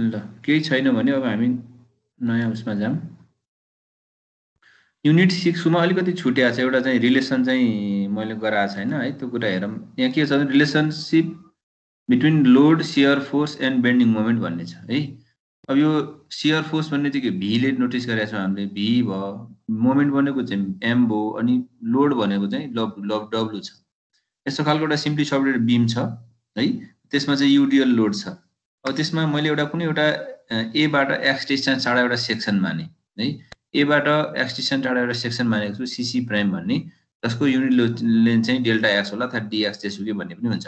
ल केही छैन भने अब हामी नयाँ उसमा जाऊँ। युनिट सिक्समा अलिकति छुट्या छ एउटा चाहिँ रिलेसन चाहिँ मैले गराएको छैन है त्यो कुरा हेरौँ। यहाँ के छ भने relationship between load shear force and bending moment भन्ने छ है। अब यो सियर फोर्स भन्ने चाहिँ के भीले नोटिस गरेका छौँ हामीले भी भयो मोमेन्ट भनेको चाहिँ एम भयो अनि लोड भनेको चाहिँ लभ लभ डब्लु छ। यस्तो खालको एउटा सिम्पली सफ्टवेयर बिम छ है। त्यसमा चाहिँ युडिएल लोड छ। अब त्यसमा मैले एउटा कुनै एउटा एबाट एक्स डिस्टेन्स एउटा सेक्सन माने है? एबाट एक्स डिस्टेन्स एउटा सेक्सन मानेको छु सिसी प्राइम भन्ने। जसको युनिट लेन्थ चाहिँ डेल्टा एक्स होला अथवा डिएक्स त्यसुकै भन्ने पनि हुन्छ।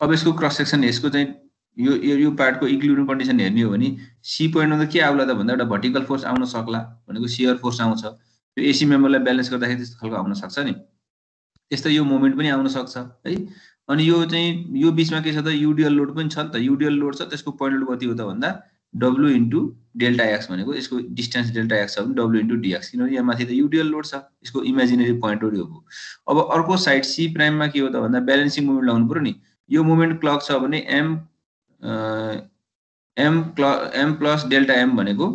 अब यसको क्रस सेक्सन यसको चाहिँ यो यो पार्टको इक्लुडिङ कन्डिसन हेर्ने हो भने सी पोइन्टमा त के आउला त भन्दा एउटा भर्टिकल फोर्स आउन सक्ला भनेको सियर फोर्स आउँछ। त्यो एसी मेम्बरलाई ब्यालेन्स गर्दाखेरि त्यस्तो खालको आउन सक्छ नि। त्यस्तै यो मोमेन्ट पनि आउन सक्छ है? अनि यो चाहिँ यो बिचमा के छ त युडिएल लोड पनि छ नि त। युडिएल लोड छ त्यसको पोइन्ट लोड कति हो त भन्दा डब्लु इन्टु डेल्टा एक्स भनेको यसको डिस्टेन्स डेल्टा एक्स छ भने डब्लु इन्टु डिएक्स किनभने यहाँ माथि त युडिएल लोड छ यसको इमेजिनेरी पोइन्ट लोड हो। अब अर्को साइड सी प्राइममा के हो त भन्दा ब्यालेन्सिङ मुभमेन्ट लाउनु पऱ्यो नि। यो मुभमेन्ट क्लक छ भने एम एम क्ल एम प्लस डेल्टा एम भनेको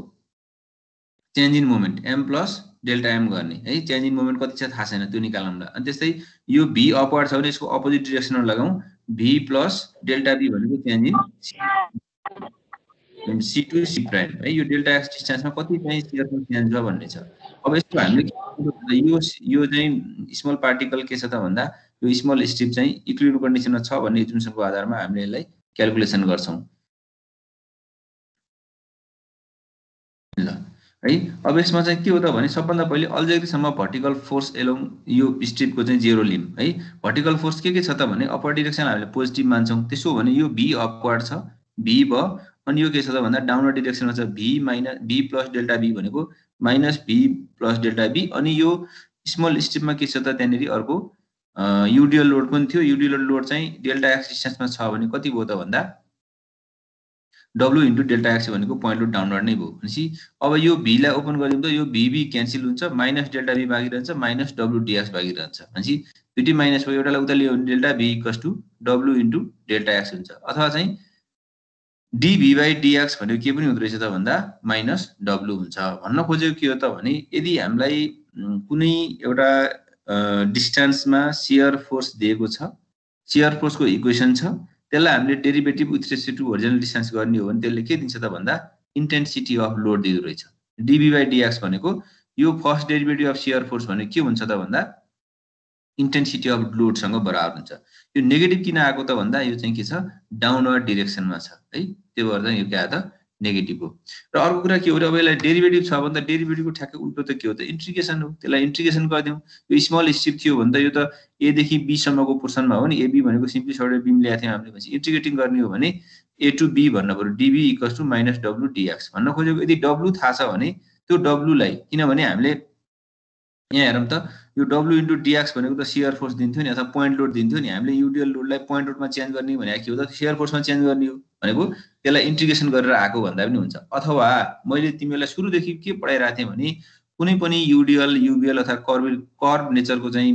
change in movement M plus delta M गर्ने। है चेन्ज इन मुभमेन्ट कति छ थाहा छैन त्यो निकाल्नुलाई अनि त्यस्तै यो भी अपवार्ड छ भने यसको अपोजिट डिरेक्सनमा लगाउँ। भी प्लस डेल्टा बी भनेको change in C to C prime है यो डेल्टा एक्स डिस्टेन्समा कति चाहिँ सियरको चेन्ज छ भन्ने छ। अब यस्तो हामीले यो यो चाहिँ स्मल पार्टिकल के छ त भन्दा यो स्मल स्ट्रिप चाहिँ इक्लिड कन्डिसनमा छ भन्ने इजुम्सनको आधारमा हामीले यसलाई क्यालकुलेसन गर्छौँ। ल। है? अब यसमा चाहिँ के हो त भने सबभन्दा पहिले अल्जेग्रीसम्म भर्टिकल फोर्स एलोङ यो स्ट्रिपको चाहिँ जेरो लिम है? भर्टिकल फोर्स के के छ त भने अप्पर डिरेक्सन हामीले पोजिटिभ मान्छौँ। त्यसो भने यो भी अपवार्ड छ भी भयो अनि यो के छ त भन्दा डाउनवर्ड डिरेक्सनमा छ V minus V plus delta B भनेको minus V plus delta B अनि यो स्मल स्ट्रिपमा के छ त त्यहाँनिर अर्को युडिएल लोड पनि थियो। युडिएल लोड चाहिँ डेल्टा एक्स डिस्टेन्समा छ भने कति भयो त भन्दा डब्लु इन्टु डेल्टा एक्स भनेको पोइन्ट लुट डाउनवर्ड नै भयो। भनेपछि अब यो भीलाई ओपन गरिदिउँ त यो भिबी क्यान्सल हुन्छ माइनस डेल्टा बी बाँकी रहन्छ माइनस डब्लु डिएक्स बाँकी रहन्छ भनेपछि दुइटै माइनस भयो एउटालाई उता लियो भने delta B equals to W into delta X हुन्छ। अथवा चाहिँ डिभी बाई डिएक्स भनेको के पनि हुँदो रहेछ त भन्दा माइनस डब्लु हुन्छ। भन्न खोजेको के हो त भने यदि हामीलाई कुनै एउटा डिस्टेन्समा सियर फोर्स दिएको छ सियर फोर्सको इक्वेसन छ त्यसलाई हामीले derivative with respect to original distance गर्ने हो भने त्यसले के दिन्छ त भन्दा इन्टेन्सिटी अफ लोड दिँदो रहेछ। डिबी डिएक्स भनेको यो first derivative of shear force भनेको के हुन्छ त भन्दा इन्टेन्सिटी अफ लोडसँग बराबर हुन्छ। यो नेगेटिभ किन आएको त भन्दा यो चाहिँ के छ? डाउनवर्ड डिरेक्सनमा छ। है त्यो भएर यो के आयो त नेगेटिभ हो। र अर्को कुरा के हो अब यसलाई डेरिभेटिभ छ भने त डेरिभेटिभको ठ्याक्कै उल्टो त के हो त इन्ट्रिगेसन हो। त्यसलाई इन्ट्रिगेसन गरिदिउँ। यो स्मल स्ट्रिप थियो भने त यो त एदेखि बीसम्मको पोर्सनमा हो नि। एबी भनेको सिम्पली सर्ट बिम ल्याएको थियौँ हामीले भनेपछि इन्ट्रिगेटिङ गर्ने हो भने ए टु बी भन्नु पऱ्यो। DB equals to minus W DX भन्न खोजेको। यदि डब्लु थाहा छ भने त्यो डब्लुलाई किनभने हामीले यहाँ हेरौँ त यो डब्लु इन्टु डिएक्स भनेको त सियर फोर्स दिन्थ्यो नि अथवा पोइन्ट लोड दिन्थ्यो नि। हामीले युडिएल लोडलाई पोइन्ट लोडमा चेन्ज गर्ने भने के हो त? सियर फोर्समा चेन्ज गर्ने हो। भनेको त्यसलाई इन्टिग्रेसन गरेर आएको भन्दा पनि हुन्छ। अथवा मैले तिमीहरूलाई सुरुदेखि के पढाइरहेको थिएँ भने कुनै पनि युडिएल युबिएल अथवा कर्ब कर्ब नेचरको चाहिँ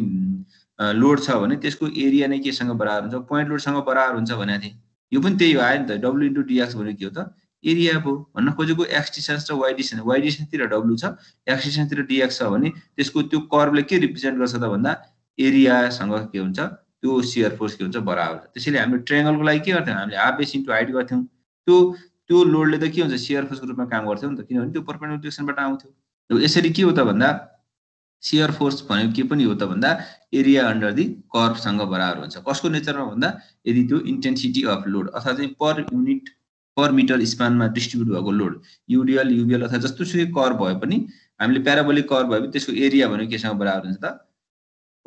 लोड छ भने त्यसको एरिया नै केसँग बराबर हुन्छ? पोइन्ट लोडसँग बराबर हुन्छ भनेको थिएँ। यो पनि त्यही हो आयो नि त। डब्लु इन्टु डिएक्स भनेको के हो त? एरिया भयो भन्न खोजेको एक्स र वाइ डिस्टेन्स वाइ डब्लु छ एक्स डिएक्स छ भने त्यसको त्यो कर्भले के रिप्रेजेन्ट गर्छ त भन्दा? एरियासँग के हुन्छ? त्यो सियर फोर्स के हुन्छ बराबर त्यसैले हामीले ट्रेङ्गलको लागि के गर्थ्यौँ? हामीले हाफ बेस इन्टु हाइट गर्थ्यौँ। त्यो त्यो लोडले त के हुन्छ? सियर फोर्सको रूपमा काम गर्थ्यौँ नि त। किनभने त्यो पर्पेन्डिकुलर डिरेक्सनबाट आउँथ्यो। यसरी के हो त भन्दा सियर फोर्स भनेको के पनि हो त भन्दा एरिया अन्डर दि कर्भसँग बराबर हुन्छ। कसको नेचरमा भन्दा यदि त्यो इन्टेन्सिटी अफ लोड अथवा चाहिँ पर युनिट पर मिटर स्पानमा डिस्ट्रिब्युट भएको लोड युडिएल युबिएल अथवा जस्तोसुकै कर भए पनि हामीले प्याराबोलिक कर भए पनि त्यसको एरिया भनेको केसँग बराबर हुन्छ त?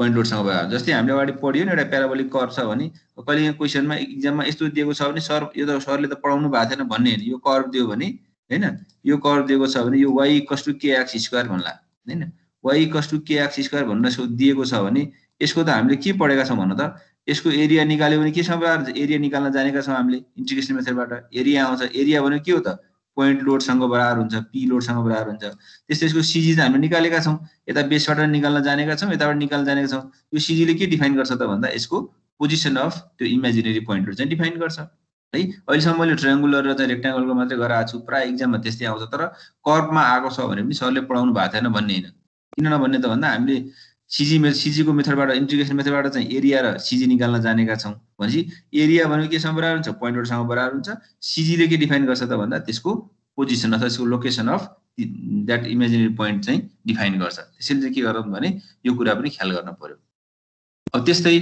पोइन्ट लोडसँग बराबर जस्तै हामीले अगाडि पढ्यो नि एउटा प्याराबोलिक कर छ भने कहिले क्वेसनमा इक्जाममा यस्तो दिएको छ भने सर यो त सरले त पढाउनु भएको थिएन भन्ने होइन। यो कर्भ दियो भने होइन? यो कर्भ दिएको छ भने यो वाइ कस्टु के एक्स स्क्वायर भन्ला होइन? वाइ कस टु के एक्स स्क्वायर भनेर दिएको छ भने यसको त हामीले के पढेका छौँ भन त? यसको एरिया निकाल्यो भने बराबर हुन्छ? एरिया निकाल्न जानेका छौँ हामीले इन्टिग्रेसन मेथडबाट। एरिया आउँछ। एरिया भनेको के हो त? पोइन्ट लोडसँग बराबर हुन्छ पी लोडसँग बराबर हुन्छ। त्यस्तै यसको सिजी चाहिँ हामीले निकालेका छौँ। यता बेसबाट निकाल्न जानेका छौँ यताबाट निकाल्न जानेका छौँ। यो सिजीले के डिफाइन गर्छ त भन्दा यसको पोजिसन अफ त्यो इमेजिनेरी पोइन्टहरू चाहिँ डिफाइन गर्छ। है अहिलेसम्म मैले ट्रायङ्गुलर र चाहिँ रेक्ट्याङ्गलको मात्रै गराएको छु प्रायः इक्जाममा त्यस्तै आउँछ। तर कर्पमा आएको छ भने पनि सरले पढाउनु भएको थिएन भन्ने होइन। किन नभन्ने त भन्दा हामीले सिजी मे सिजीको मेथडबाट इन्टिग्रेसन मेथडबाट चाहिँ एरिया र सिजी निकाल्न जानेका छौँ। भनेपछि एरिया भनेको केसँग बराबर हुन्छ? पोइन्टहरूसँग बराबर हुन्छ। सिजीले के डिफाइन गर्छ त भन्दा त्यसको पोजिसन अथवा त्यसको location of that imaginary point चाहिँ डिफाइन गर्छ। त्यसैले चाहिँ के गरौँ भने यो कुरा पनि ख्याल गर्न पर्यो। अब त्यस्तै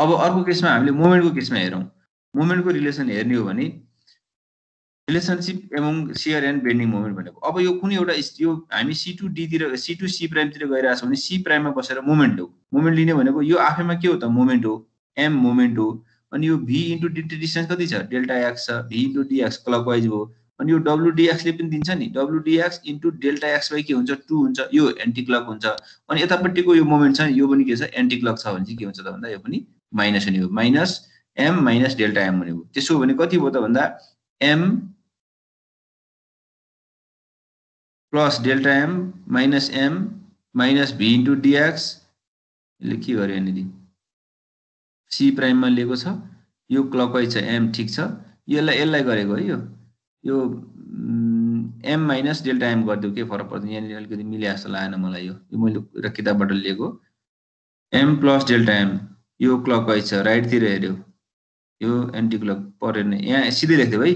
अब अर्को केसमा हामीले मोमेन्टको केसमा हेरौँ। मोमेन्टको रिलेसन हेर्ने हो भने relationship among shear and bending moment भनेको। अब यो कुनै एउटा यो हामी सी टू डीतिर सी टू सी प्राइमतिर गइरहेको छौँ भने सी प्राइममा बसेर मोमेन्ट हो। मोमेन्ट लिने भनेको यो आफैमा के हो त? मोमेन्ट हो। एम मोमेन्ट हो। अनि यो भी इन्टु डिस्टेन्स कति छ? डेल्टा एक्स छ। भी इन्टु डिएक्स क्लकवाइज हो अनि यो डब्लुडिएक्सले पनि दिन्छ नि। W D X into delta X by के हुन्छ? टू हुन्छ। यो एन्टी क्लक हुन्छ। अनि यतापट्टिको यो मोमेन्ट छ यो पनि के छ? एन्टी क्लक छ भने चाहिँ के हुन्छ त भन्दा यो पनि माइनस हुने हो। Minus M minus delta M हुने हो। त्यसो भने कति भयो त भन्दा? M plus delta M minus M minus V into D X यसले के गर्यो यहाँनिर सी प्राइममा लिएको छ यो क्लकवाइज छ एम ठिक छ यसलाई यसलाई गरेको है यो। यो एम माइनस डेल्टा एम गरिदियो के फरक पर्दैन यहाँनिर अलिकति मिले जस्तो लागेन मलाई यो। यो मैले र किताबबाट लिएको। एम प्लस डेल्टा एम यो क्लक वाइज छ राइटतिर हेऱ्यो। यो एन्टी क्लक परेन। यहाँ सिधै लेख्थ्यो है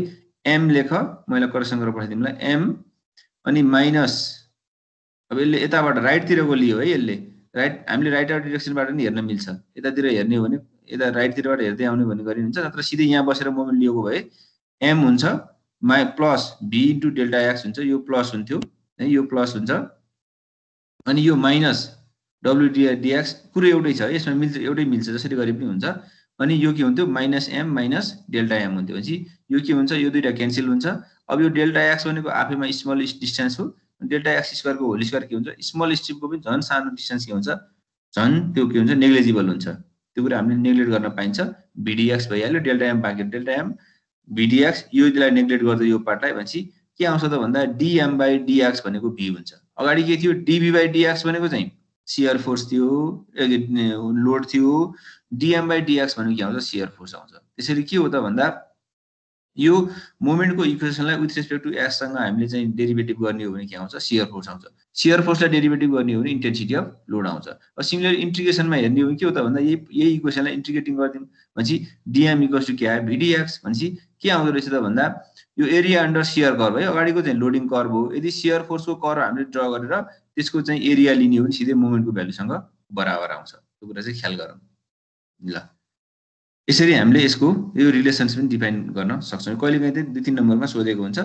एम लेख मैले करेक्सन गरेर पठाइदिउँला एम अनि माइनस अब यसले यताबाट राइटतिरको लियो है यसले। राइट हामीले राइट आउट डिरेक्सनबाट नि हेर्न मिल्छ। यतातिर हेर्ने हो भने यता राइटतिरबाट हेर्दै आउने भने गरिन्छ नत्र सिधै यहाँ बसेर मोमेन्ट लिएको भए एम हुन्छ my plus V into delta X हुन्छ यो प्लस हुन्थ्यो है यो प्लस हुन्छ। अनि यो माइनस डब्लुडिआर डिएक्स कुरो एउटै छ यसमा मिल्छ एउटै मिल्छ जसरी गरे पनि हुन्छ। अनि यो के हुन्थ्यो? Minus M minus delta M हुन्थ्यो। भनेपछि यो के हुन्छ? यो दुइटा क्यान्सल हुन्छ। अब यो डेल्टा एक्स भनेको आफैमा स्मल डिस्टेन्स हो। डेल्टा एक्स स्क्वायरको होल स्क्वायर के हुन्छ? स्मल स्ट्रिपको पनि झन् सानो डिस्टेन्स के हुन्छ? झन् त्यो के हुन्छ? नेग्लेजिबल हुन्छ। त्यो कुरा हामीले नेग्लेक्ट गर्न पाइन्छ। बिडिएक्स भइहाल्यो। डेल्टा एम बाँकी delta M V D X योलाई neglect गर्दा यो पार्टलाई। भनेपछि के आउँछ त भन्दा? डिएम बाई डिएक्स भनेको भी हुन्छ। अगाडि के थियो? डिबी बाई डिएक्स भनेको चाहिँ सियर फोर्स थियो लोड थियो डिएम बाई डिएक्स भनेको के आउँछ? सियर फोर्स आउँछ। त्यसरी के हो त भन्दा यो मोमेन्टको इक्वेसनलाई विथ रेस्पेक्ट टु एससँग हामीले चाहिँ डेरिभेटिभ गर्ने हो भने के आउँछ? सियर फोर्स आउँछ। सियर फोर्सलाई डेरिभेटिभ गर्ने हो भने इन्टेन्सिटी अफ लोड आउँछ। सिमिलर इन्ट्रिगेसनमा हेर्ने हो भने के हो त भन्दा यही यही इक्वेसनलाई इन्ट्रिगेटिङ गरिदिउँ। भनेपछि डिएम इक्वल्स टु के आयो भिडिएक्स भनेपछि के आउँदो रहेछ त भन्दा यो एरिया अन्डर सियर कर्भ है अगाडिको चाहिँ लोडिङ कर्भ हो। यदि सियर फोर्सको कर्भ हामीले ड्र गरेर त्यसको चाहिँ एरिया लिने हो भने सिधै मोमेन्टको भ्यालुसँग बराबर आउँछ। त्यो कुरा चाहिँ ख्याल गरौँ। ल। यसरी हामीले यसको यो रिलेसन्स पनि डिफाइन गर्न सक्छौँ। कहिले काहीँ चाहिँ दुई तिन नम्बरमा सोधेको हुन्छ।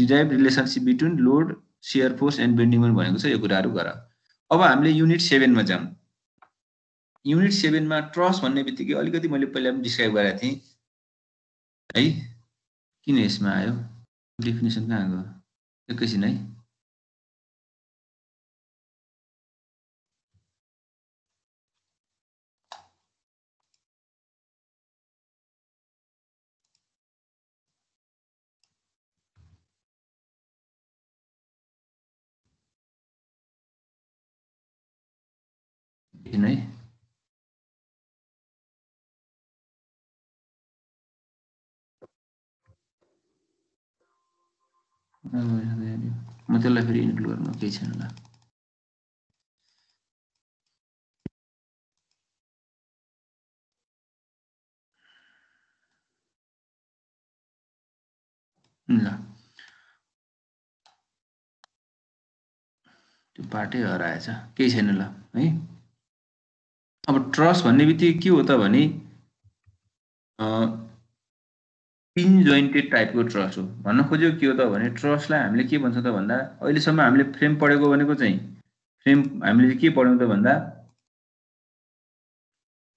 Derive relationship between load shear force and bending भनेको छ। यो कुराहरू गर। अब हामीले युनिट सेभेनमा जाउँ युनिट सेभेनमा ट्रस भन्ने बित्तिकै अलिकति मैले पहिला पनि डिस्क्राइब गरेको थिएँ। है? किन यसमा आयो? डेफिनेसन कहाँ गयो एकैछिन है। है। म त्यसलाई फेरि इन्क्लुड गर्नु केही छैन ल। ल। त्यो पार्टै हराएछ केही छैन ल है? अब ट्रस्ट भन्ने बित्तिकै के हो त भने पिन जोइन्टेड टाइपको ट्रस्ट हो। भन्न खोजेको के हो त भने ट्रस्टलाई हामीले के भन्छ त भन्दा अहिलेसम्म हामीले फ्रेम पढेको भनेको चाहिँ फ्रेम हामीले के पढ्यौँ त भन्दा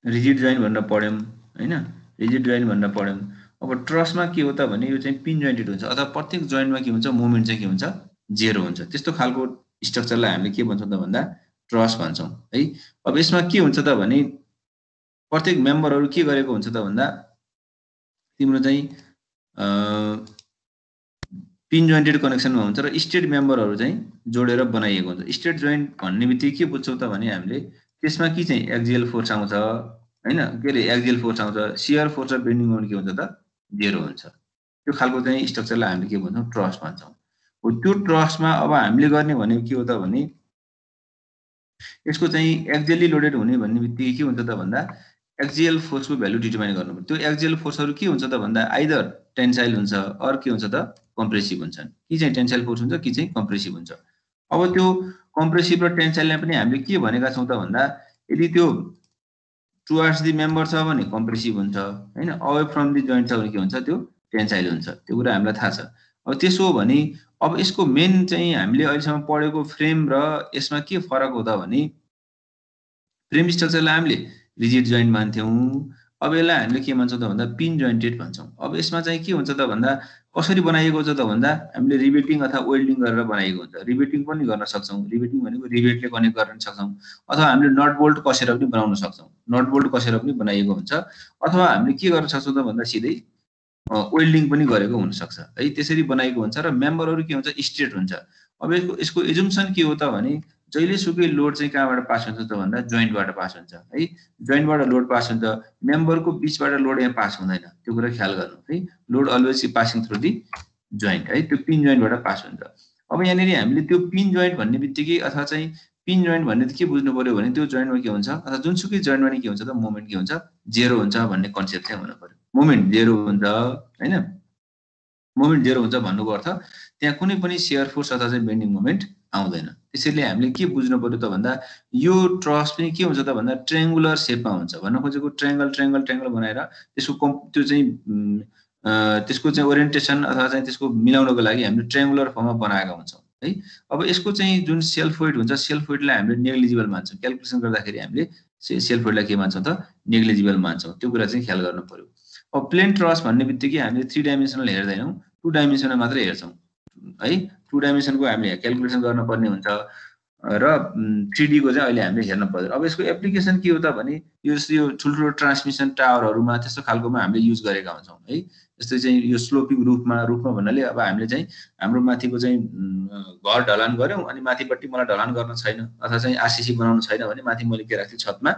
रिजिड जोइन्ट भनेर पढ्यौँ होइन? रिजिड जोइन्ट भनेर पढ्यौँ। अब ट्रस्टमा के हो त भने यो चाहिँ पिन जोइन्टेड हुन्छ अथवा प्रत्येक जोइन्टमा के हुन्छ मुभमेन्ट चाहिँ के हुन्छ जेरो हुन्छ। त्यस्तो खालको स्ट्रक्चरलाई हामीले के भन्छौँ त भन्दा ट्रस्ट भन्छौँ। है? अब यसमा के हुन्छ त भने प्रत्येक मेम्बरहरू के गरेको हुन्छ त भन्दा तिम्रो चाहिँ पिन जोइन्टेड कनेक्सनमा हुन्छ र स्टेट मेम्बरहरू चाहिँ जोडेर बनाइएको हुन्छ। स्टेट जोइन्ट भन्ने बित्तिकै के बुझ्छौँ त भने हामीले त्यसमा के चाहिँ एक्जिएल फोर्स आउँछ होइन? के अरे एक्जियल फोर्स आउँछ सियर फोर्स र बेन्डिङ मोमेन्ट के हुन्छ त? जेरो हुन्छ। त्यो खालको चाहिँ स्ट्रक्चरलाई हामीले के भन्छौँ? ट्रस्ट भन्छौँ। हो त्यो ट्रस्टमा अब हामीले गर्ने भनेको के हो त भने यसको चाहिँ एक्जेली लोडेड हुने भन्ने बित्तिकै के हुन्छ त भन्दा एक्जियल फोर्सको भ्यालु डिटर्माइन गर्नु त्यो एक्जियल फोर्सहरू के हुन्छ त भन्दा आइदर टेन्साइल हुन्छ अरू के हुन्छ त कम्प्रेसिभ हुन्छन् कि चाहिँ टेन्साइल फोर्स हुन्छ कि चाहिँ कम्प्रेसिभ हुन्छ। अब त्यो कम्प्रेसिभ र टेन्साइललाई पनि हामीले के भनेका छौँ त भन्दा यदि त्यो टुवार्ड्स दि मेम्बर छ भने कम्प्रेसिभ हुन्छ होइन? अवे फ्रम दि जोइन्ट छ भने के हुन्छ? त्यो टेन्साइल हुन्छ। त्यो कुरा हामीलाई थाहा छ। अब त्यसो हो भने अब यसको मेन चाहिँ हामीले अहिलेसम्म पढेको फ्रेम र यसमा के फरक हो त भने फ्रेम स्ट्रक्चरलाई हामीले रिजिड जोइन्ट मान्थ्यौँ। अब यसलाई हामीले के भन्छौँ त भन्दा पिन जोइन्टेड भन्छौँ। अब यसमा चाहिँ के हुन्छ त भन्दा कसरी बनाइएको छ त भन्दा हामीले रिबेटिङ अथवा वेल्डिङ गरेर बनाइएको हुन्छ। रिबेटिङ पनि गर्न सक्छौँ। रिबेटिङ भनेको रिबेटले कनेक्ट गर्न सक्छौँ। अथवा हामीले नट बोल्ट कसेर पनि बनाउन सक्छौँ। नट बोल्ट कसेर पनि बनाइएको हुन्छ। अथवा हामीले के गर्न सक्छौँ त भन्दा सिधै वेल्डिङ पनि गरेको हुनसक्छ। है त्यसरी बनाइएको हुन्छ र मेम्बरहरू के हुन्छ? स्ट्रेट हुन्छ। अब यसको यसको एजुम्सन के हो त भने जहिलेसुकै लोड चाहिँ कहाँबाट पास हुन्छ त भन्दा जोइन्टबाट पास हुन्छ। है जोइन्टबाट लोड पास हुन्छ मेम्बरको बिचबाट लोड यहाँ पास हुँदैन। त्यो कुरा ख्याल गर्नु। है load always passing through the joint है त्यो पिन जोइन्टबाट पास हुन्छ। अब यहाँनिर हामीले त्यो पिन जोइन्ट भन्ने बित्तिकै अथवा चाहिँ पिन जोइन्ट भन्ने के बुझ्नु पऱ्यो भने त्यो जोइन्टमा के हुन्छ? अथवा जुनसुकै जोइन्टमा नि के हुन्छ त? मोमेन्ट के हुन्छ? जेरो हुन्छ भन्ने कन्सेप्ट चाहिँ हुनु पऱ्यो मोमेन्ट जेरो हुन्छ होइन? मोमेन्ट जेरो हुन्छ भन्नुको अर्थ त्यहाँ कुनै पनि सेयर फोर्स अथवा चाहिँ बेन्डिङ मोमेन्ट आउँदैन। त्यसैले हामीले के बुझ्नु पऱ्यो त भन्दा यो ट्रस पनि के हुन्छ त भन्दा ट्रेङ्गुलर सेपमा हुन्छ। भन्न खोजेको ट्रेङ्गल ट्रेङ्गल ट्रेङ्गल बनाएर त्यसको कम् त्यो चाहिँ त्यसको चाहिँ ओरिएन्टेसन अथवा चाहिँ त्यसको मिलाउनको लागि हामीले ट्रेङ्गुलर फर्ममा बनाएका हुन्छौँ। है। अब यसको चाहिँ जुन सेल्फ वेट हुन्छ सेल्फ वेटलाई हामीले नेग्लिजिबल मान्छौँ। क्यालकुलेसन गर्दाखेरि हामीले सेल्फ वेटलाई के मान्छौँ त? नेग्लिजिबल मान्छौँ। त्यो कुरा चाहिँ ख्याल गर्नु पऱ्यो अब प्लेन ट्रस भन्ने बित्तिकै हामीले थ्री डाइमेन्सनल हेर्दैनौँ। टु डाइमेन्सनल मात्रै हेर्छौँ। है टु डाइमेन्सनको हामीले क्यालकुलेसन गर्नुपर्ने हुन्छ। र थ्री डीको चाहिँ अहिले हामीले हेर्न पर्दैन। अब यसको एप्लिकेसन के हो त भने यो यो ठुल्ठुलो ट्रान्समिसन टावरहरूमा त्यस्तो खालकोमा हामीले युज गरेका हुन्छौँ है। जस्तै चाहिँ यो स्लोपिङ रुफमा रुफमा भन्नाले अब हामीले चाहिँ हाम्रो माथिको चाहिँ घर ढलान गऱ्यौँ अनि माथिपट्टि मलाई ढलान गर्न छैन अथवा चाहिँ आरसिसी बनाउनु छैन भने माथि मैले के राख्थेँ छतमा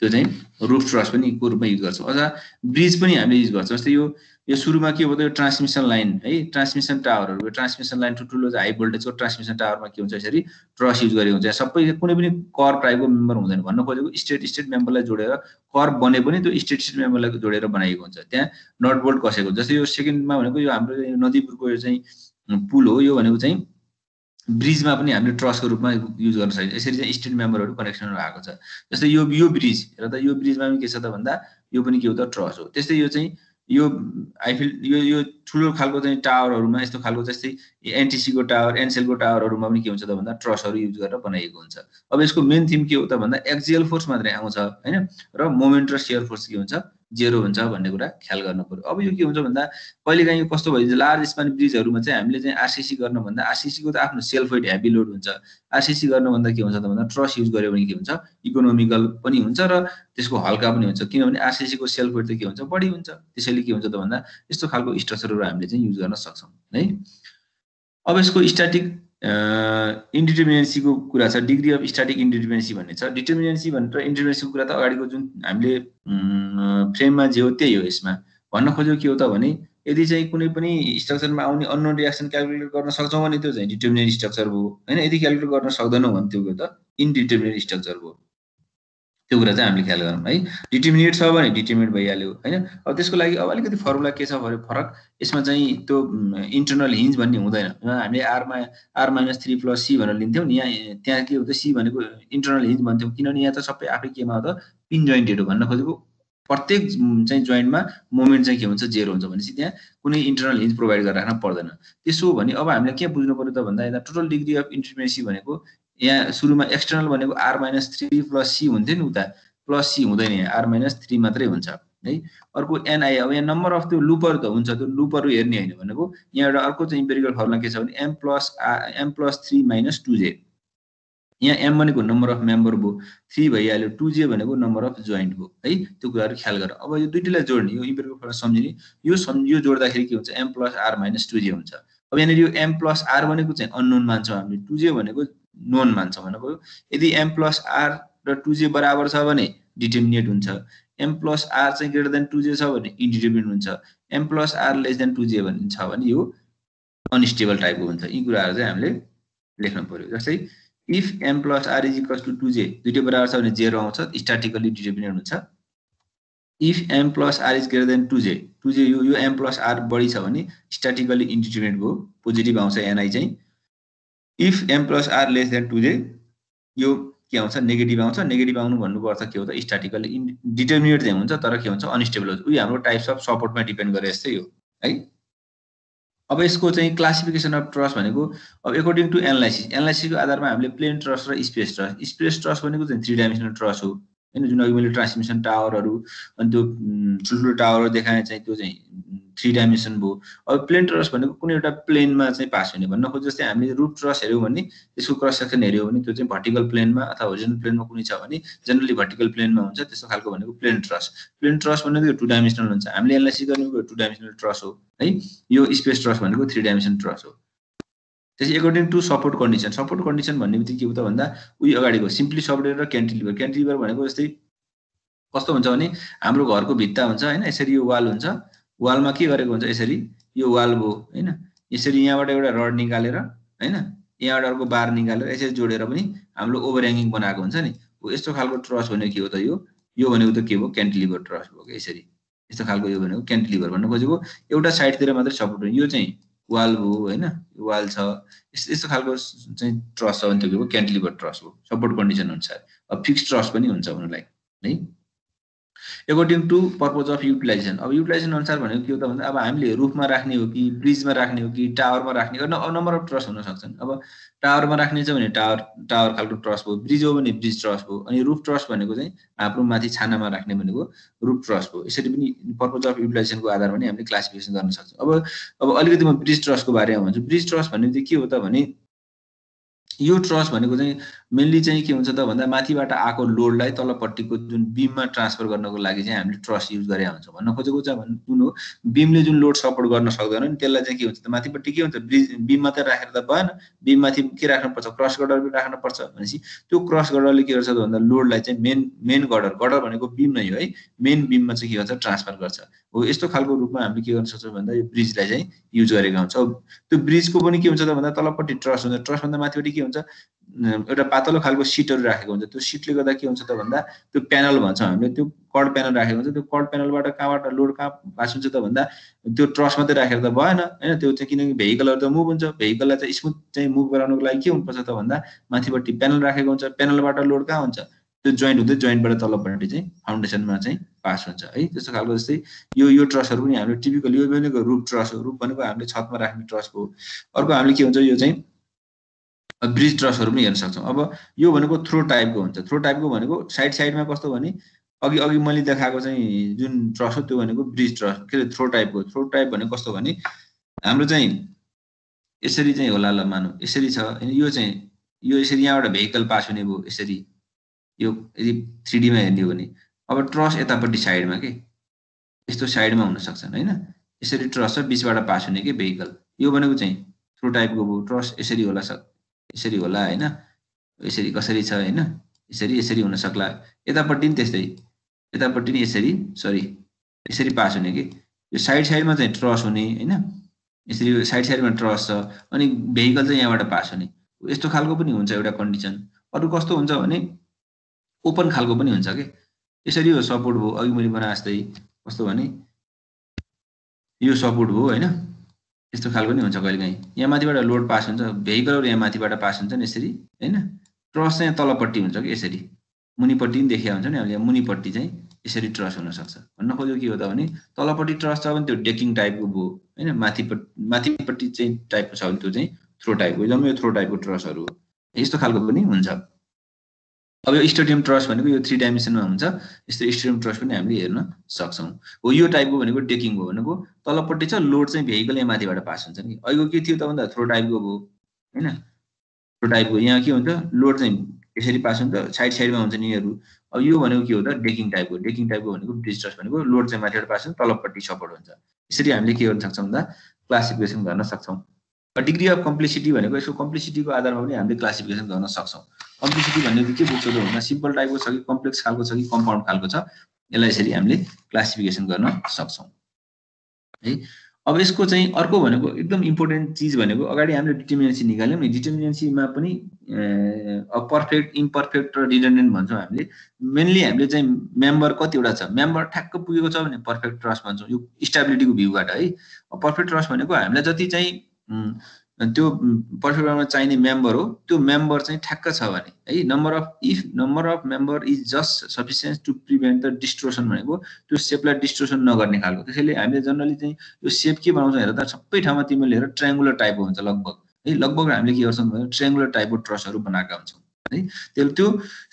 त्यो चाहिँ रुफ ट्रस पनि को रूपमा युज गर्छौँ। अथवा ब्रिज पनि हामीले युज गर्छौँ। जस्तै यो यो सुरुमा के भयो यो ट्रान्समिसन लाइन है ट्रान्समिसन टावरहरू ट्रान्समिसन लाइन ठुल्ठुलो हाई भोल्टेजको ट्रान्समिसन टावरमा के हुन्छ यसरी ट्रस युज गरेको हुन्छ। सबै कुनै पनि कर प्राइभको मेम्बर हुँदैन। भन्न खोजेको स्टेट स्टेट मेम्बरलाई जोडेर कर बने पनि त्यो स्टेट स्टेट मेम्बरलाई जोडेर बनाइएको हुन्छ। त्यहाँ नट बोल्ट कसेको जस्तै यो सेकेन्डमा भनेको यो हाम्रो नदीपुरको यो चाहिँ पुल हो। यो भनेको चाहिँ ब्रिजमा पनि हामीले ट्रसको रूपमा युज गर्न सकिन्छ। यसरी चाहिँ स्टेट मेम्बरहरू कनेक्सनहरू आएको छ। जस्तै यो यो ब्रिज र त यो ब्रिजमा पनि के छ त भन्दा यो पनि के हो त ट्रस हो। त्यस्तै यो चाहिँ यो आइफिल यो यो ठुलो खालको चाहिँ टावरहरूमा यस्तो खालको जस्तै एनटिसीको टावर एनसेलको टावरहरूमा पनि के हुन्छ त भन्दा ट्रसहरू युज गरेर बनाइएको हुन्छ। अब यसको मेन थिम के हो त भन्दा एक्जियल फोर्स मात्रै आउँछ होइन? र मोमेन्ट र सेयर फोर्स के हुन्छ? जेरो हुन्छ भन्ने कुरा ख्याल गर्नु पऱ्यो। अब यो के हुन्छ भन्दा कहिलेकाहीँ यो कस्तो भयो लार्ज स्पान ब्रिजहरूमा चाहिँ हामीले चाहिँ आरसिसी गर्नुभन्दा आरसिसीको त आफ्नो सेल्फ वेट हेभी लोड हुन्छ आरसिसी गर्नुभन्दा के हुन्छ त भन्दा ट्रस युज गर्यो भने के हुन्छ? इकोनोमिकल पनि हुन्छ र त्यसको हल्का पनि हुन्छ। किनभने आरसिसीको सेल्फ वेट त के हुन्छ? बढी हुन्छ। त्यसैले के हुन्छ त भन्दा यस्तो खालको स्ट्रक्चरहरू हामीले चाहिँ युज गर्न सक्छौँ है? अब यसको स्ट्याटिक इन्डिटर्मिनेन्सीको कुरा छ डिग्री अफ स्ट्याटिक इन्डिटर्मिनेन्सी भन्ने छ। डिटर्मिनेन्सी भनेर इन्डिटर्मिनेन्सीको कुरा त अगाडिको जुन हामीले फ्रेममा जे हो त्यही हो यसमा। भन्न खोजेको के हो त भने यदि चाहिँ कुनै पनि स्ट्रक्चरमा आउने अन्नोन रियाक्सन क्यालकुलेट गर्न सक्छौँ भने त्यो चाहिँ डिटर्मिनेन्ट स्ट्रक्चर हो। होइन यदि क्यालकुलेट गर्न सक्दैनौँ भने त्यो त? इन्डिटर्मिनेन्ट स्ट्रक्चर हो। त्यो कुरा चाहिँ हामीले ख्याल गरौँ है। डिटर्मिनेट छ भने डिटर्मिनेट भइहाल्यो होइन। अब त्यसको लागि अब अलिकति फर्मुला के छ भने फरक। यसमा चाहिँ त्यो इन्टरनल हिन्ज भन्ने हुँदैन। हामीले आरमा R minus three plus C भनेर लिन्थ्यौँ नि यहाँ त्यहाँ के हुन्छ सी भनेको इन्टरनल हिन्ज भन्थ्यौँ। किनभने यहाँ त सबै आफै केमा हो त पिन जोइन्टेड हो भन्न खोजेको। प्रत्येक चाहिँ जोइन्टमा मोमेन्ट चाहिँ के हुन्छ? जेरो हुन्छ भनेपछि त्यहाँ कुनै इन्टरनल हिन्ज प्रोभाइड गरेर राख्न पर्दैन। त्यसो भने अब हामीले के बुझ्नु पऱ्यो त भन्दा यता टोटल डिग्री अफ इन्टरमेसी भनेको यहाँ सुरुमा एक्सटर्नल भनेको R minus three plus C हुन्थ्यो नि उता। प्लस सी हुँदैन यहाँ। आर माइनस थ्री मात्रै हुन्छ है? अर्को एनआई अब यहाँ नम्बर अफ त्यो लुपहरू त हुन्छ त्यो लुपहरू हेर्ने होइन भनेको। यहाँ एउटा अर्को चाहिँ इम्पेरिकल फर्मुला के छ भने एम प्लस आ M plus three minus two J यहाँ एम भनेको नम्बर अफ मेम्बर भयो। थ्री भइहाल्यो टु जे भनेको नम्बर अफ जोइन्ट भयो है? त्यो कुराहरू ख्याल गर। अब यो दुइटैलाई जोड्ने यो इम्पेरिकल फर्मुला सम्झिने यो सम् यो जोड्दाखेरि के हुन्छ? M plus R minus two J हुन्छ। अब यहाँनिर यो एम प्लस आर भनेको चाहिँ अननोन मान्छौँ हामीले। टु जे भनेको नोन मान्छौँ भनेको यदि एम प्लस आर र टु जे बराबर छ भने डिटर्मिनेट हुन्छ। एम प्लस आर चाहिँ ग्रेटर देन टु जे छ भने इन्डिटर्मिनेट हुन्छ। M plus R less than two J भने छ भने यो अनस्टेबल टाइपको हुन्छ यी कुराहरू चाहिँ हामीले लेख्नु पऱ्यो जस्तै if M plus R is equals to two J दुइटै बराबर छ भने जेरो आउँछ स्ट्याटिकली डिटर्मिनेट हुन्छ। If M plus R is greater than two J two J यो यो एम प्लस आर बढी छ भने स्ट्याटिकली इन्डिटर्मिनेट भयो। पोजिटिभ आउँछ एनआई चाहिँ। If M plus R less than two J यो के आउँछ? नेगेटिभ आउँछ। नेगेटिभ आउनु भन्नुपर्छ के हो त? स्ट्याटिकली डिटर्मिनेट चाहिँ हुन्छ तर के हुन्छ? अनस्टेबल हुन्छ। उयो हाम्रो टाइप्स अफ सपोर्टमा डिपेन्ड गरे जस्तै हो है? अब यसको चाहिँ क्लासिफिकेसन अफ ट्रस्ट भनेको अब एकोर्डिङ टु एनालाइसिस एनालाइसिसको आधारमा हामीले प्लेन ट्रस्ट र स्पेस ट्रस्ट स्पेस ट्रस्ट भनेको चाहिँ थ्री डाइमेन्सनल ट्रस्ट हो। होइन जुन अघि मैले ट्रान्समिसन टावरहरू अनि त्यो ठुल्ठुलो टावरहरू देखाएँ चाहिँ त्यो चाहिँ थ्री डाइमेन्सन भयो। अब प्लेन ट्रस भनेको कुनै एउटा प्लेनमा चाहिँ पास हुने भन्न खोज जस्तै हामीले रुट ट्रस हेऱ्यौँ भने त्यसको क्रस सेक्सन हेऱ्यौँ भने त्यो चाहिँ भर्टिकल प्लेनमा अथवा होरिजनल प्लेनमा कुनै छ भने जेनरली भर्टिकल प्लेनमा हुन्छ। त्यस्तो खालको भनेको प्लेन ट्रस प्लेन ट्रस भनेको टु डाइमेन्सनल हुन्छ। हामीले यसलाई सिकाउने टु डाइमेन्सनल ट्रस हो। है? यो स्पेस ट्रस भनेको थ्री डाइमेन्सन ट्रस हो। त्यसै according to support condition support condition भन्ने बित्तिकै के हो त भन्दा उयो अगाडिको सिम्पली सफ्टवेयर र क्यान्टिलिभर क्यान्टिलिभर भनेको जस्तै कस्तो हुन्छ भने हाम्रो घरको भित्ता हुन्छ होइन? यसरी यो वाल हुन्छ। वालमा के गरेको हुन्छ यसरी? यो वाल भयो होइन? यसरी यहाँबाट एउटा रड निकालेर होइन? यहाँबाट अर्को बार निकालेर यसरी जोडेर पनि हाम्रो ओभर ह्याङ्गिङ बनाएको हुन्छ नि। यस्तो खालको ट्रस भनेको के हो त यो? यो भनेको त के भयो? क्यान्टिलिभर ट्रस भयो यसरी। यस्तो खालको यो भनेको क्यान्टिलिभर भन्नु खोजेको। एउटा साइडतिर मात्रै सपोर्ट यो चाहिँ वाल हो होइन? वाल छ। यस्तो खालको चाहिँ ट्रस छ। भने त्यो के हो क्यान्टिलिभर ट्रस हो। सपोर्ट कन्डिसन अनुसार। अब फिक्स ट्रस पनि हुन्छ उनीहरूलाई है? According to purpose of utilization अब युटिलाइजेसन अनुसार भनेको के हो त भन्दा अब हामीले रुफमा राख्ने हो कि ब्रिजमा राख्ने हो कि टावरमा राख्ने हो? नम्बर अफ ट्रस हुन सक्छन्। अब टावरमा राख्ने छ भने टावर टावर खालको ट्रस भयो। ब्रिज हो भने ब्रिज ट्रस भयो। अनि रुफ ट्रस भनेको चाहिँ हाम्रो माथि छानामा राख्ने भनेको रुफ ट्रस भयो। यसरी पनि पर्पज अफ युटिलाइजेसनको आधारमा पनि हामीले क्लासिफिकेसन गर्न सक्छौँ। अब अब अलिकति म ब्रिज ट्रसको बारेमा भन्छु। ब्रिज ट्रस भन्ने के हो त भने यो ट्रस भनेको चाहिँ मेनली चाहिँ के हुन्छ त भन्दा माथिबाट आएको लोडलाई तलपट्टिको जुन बिममा ट्रान्सफर गर्नको लागि चाहिँ हामीले ट्रस युज गरे हुन्छ। भन्न खोजेको छ भने जुन हो बिमले जुन लोड सपोर्ट गर्न सक्दैन नि त्यसलाई चाहिँ के हुन्छ त माथिपट्टि के हुन्छ ब्रिज बिम मात्रै राखेर त भएन बिममाथि के राख्नुपर्छ क्रस गर्डर पनि राख्नुपर्छ भनेपछि त्यो क्रस गर्डरले के गर्छ त भन्दा लोडलाई चाहिँ मेन मेन गर्डर गर्डर भनेको बिम नै हो है मेन बिममा चाहिँ के गर्छ ट्रान्सफर गर्छ। हो यस्तो खालको रूपमा हामीले के गर्न सक्छौँ भन्दा यो ब्रिजलाई चाहिँ युज गरेका हुन्छौँ। त्यो ब्रिजको पनि के हुन्छ त भन्दा तलपट्टि ट्रस हुन्छ ट्रसभन्दा माथिपट्टि के हुन्छ एउटा पातलो खालको सिटहरू राखेको हुन्छ। त्यो सिटले गर्दा के हुन्छ त भन्दा त्यो प्यानल भन्छौँ। हामीले त्यो कड प्यानल राखेको हुन्छ। त्यो कड प्यानलबाट कहाँबाट लोड कहाँ पास हुन्छ त भन्दा त्यो ट्रस मात्रै राखेर त भएन होइन? त्यो चाहिँ किनकि भेहिकलहरू त मुभ हुन्छ। भेहिकललाई चाहिँ स्मुथ चाहिँ मुभ गराउनुको लागि के हुनुपर्छ त भन्दा माथिपट्टि प्यानल राखेको हुन्छ। प्यानलबाट लोड कहाँ हुन्छ? त्यो जोइन्ट हुँदै जोइन्टबाट तलपट्टि चाहिँ फाउन्डेसनमा चाहिँ पास हुन्छ है? त्यस्तो खालको जस्तै यो यो ट्रसहरू पनि हामीले टिपिकल यो भनेको रुप ट्रस हो। रुप भनेको हामीले छतमा राख्ने ट्रस हो। अर्को हामीले के हुन्छ यो चाहिँ ब्रिज ट्रसहरू पनि हेर्न सक्छौँ। अब यो भनेको थ्रो टाइपको हुन्छ। थ्रो टाइपको भनेको साइड साइडमा कस्तो भने अघि अघि मैले देखाएको चाहिँ जुन ट्रस हो त्यो भनेको ब्रिज ट्रस के अरे थ्रो टाइपको? थ्रो टाइप भनेको कस्तो भने हाम्रो चाहिँ यसरी चाहिँ होला ल मानौँ यसरी छ। यो चाहिँ यो यसरी यहाँबाट भेहिकल पास हुने भयो यसरी। यो यदि थ्री डीमा हेर्ने हो भने। अब ट्रस यतापट्टि साइडमा के? यस्तो साइडमा हुन सक्छन् होइन? यसरी ट्रस छ बिचबाट पास हुने कि? भेहिकल। यो भनेको चाहिँ थ्रो टाइपको भयो। ट्रस यसरी होला सक्छ यसरी होला होइन यसरी कसरी छ होइन यसरी यसरी हुन सक्ला यतापट्टि पनि त्यस्तै यतापट्टि नि यसरी सरी यसरी पास हुने कि यो साइड साइडमा चाहिँ ट्रस हुने होइन यसरी साइड साइडमा ट्रस छ अनि भेहिकल चाहिँ यहाँबाट पास हुने यस्तो खालको पनि हुन्छ एउटा कन्डिसन अरू कस्तो हुन्छ भने ओपन खालको पनि हुन्छ कि यसरी हो सपोर्ट भयो अघि मैले बनाए जस्तै कस्तो भने यो सपोर्ट भयो होइन यस्तो खालको नि हुन्छ कहिलेकाहीँ यहाँ माथिबाट लोड पास हुन्छ भेहिकलहरू यहाँ माथिबाट पास हुन्छ नि यसरी होइन? ट्रस चाहिँ तलपट्टि हुन्छ कि यसरी? मुनिपट्टि पनि देखिया हुन्छ नि अब यहाँ मुनिपट्टि चाहिँ यसरी ट्रस हुनसक्छ। भन्न खोजेको के हो त भने तलपट्टि ट्रस छ भने त्यो डेकिङ टाइपको भयो होइन? माथिपट्टि माथिपट्टि चाहिँ टाइपको छ भने त्यो चाहिँ थ्रो टाइपको एकदम यो थ्रो टाइपको ट्रसहरू यस्तो खालको पनि हुन्छ। अब यो स्टेडियम ट्रस्ट भनेको यो थ्री डाइमेन्सनमा हुन्छ। यस्तो स्टेडियम ट्रस्ट पनि हामीले हेर्न सक्छौँ। हो यो टाइपको भनेको टेकिङ हो भनेको तलपट्टि छ लोड चाहिँ भेहिकल यहाँ माथिबाट पास हुन्छ नि। अहिलेको के थियो त भन्दा थ्रो टाइपको भयो होइन? थ्रो टाइपको यहाँ के हुन्छ लोड चाहिँ यसरी पास हुन्छ साइड साइडमा हुन्छ नि यिनीहरू अब यो भनेको के हो त डेकिङ टाइपको डेकिङ टाइपको भनेको ब्रिज ट्रस्ट भनेको लोड चाहिँ माथिबाट पास हुन्छ तलपट्टि सपोर्ट हुन्छ। यसरी हामीले के गर्न सक्छौँ भन्दा क्लासिफिकेसन गर्न सक्छौँ। डिग्री अफ कम्प्लेसिटी भनेको यसको कम्प्लेसिटीको आधारमा पनि हामीले क्लासिफिकेसन गर्न सक्छौँ। कम्प्लेसिटी भन्ने के बुझ्छ त भन्दा सिम्पल टाइपको छ कि कम्प्लेक्स खालको छ कि कम्पाउन्ड खालको छ यसलाई यसरी हामीले क्लासिफिकेसन गर्न सक्छौँ। है? अब यसको चाहिँ अर्को भनेको एकदम इम्पोर्टेन्ट चिज भनेको अगाडि हामीले डिटर्मिनेन्सी निकाल्यौँ नि। डिटर्मिनेन्सीमा पनि पर्फेक्ट इम्पर्फेक्ट र डिटर्मिनेन्ट भन्छौँ हामीले। मेनली हामीले चाहिँ मेम्बर कतिवटा छ? मेम्बर ठ्याक्क पुगेको छ भने पर्फेक्ट ट्रस्ट भन्छौँ। यो स्टेबिलिटीको भ्यूबाट है। पर्फेक्ट ट्रस्ट भनेको हामीलाई जति चाहिँ त्यो पर्फेक्टमा चाहिने मेम्बर हो त्यो मेम्बर चाहिँ ठ्याक्क छ भने है number of if number of member is just sufficient to prevent the distortion भनेको त्यो सेपलाई डिस्ट्रोसन नगर्ने खालको। त्यसैले हामीले जनरली चाहिँ यो सेप के बनाउँछ हेर त सबै ठाउँमा तिमीले हेर ट्रायङ्गुलर टाइपको हुन्छ लगभग। है लगभग हामीले के गर्छौँ भने ट्रायङ्गुलर टाइपको ट्रसहरू बनाएका हुन्छौँ है। त्यो त्यो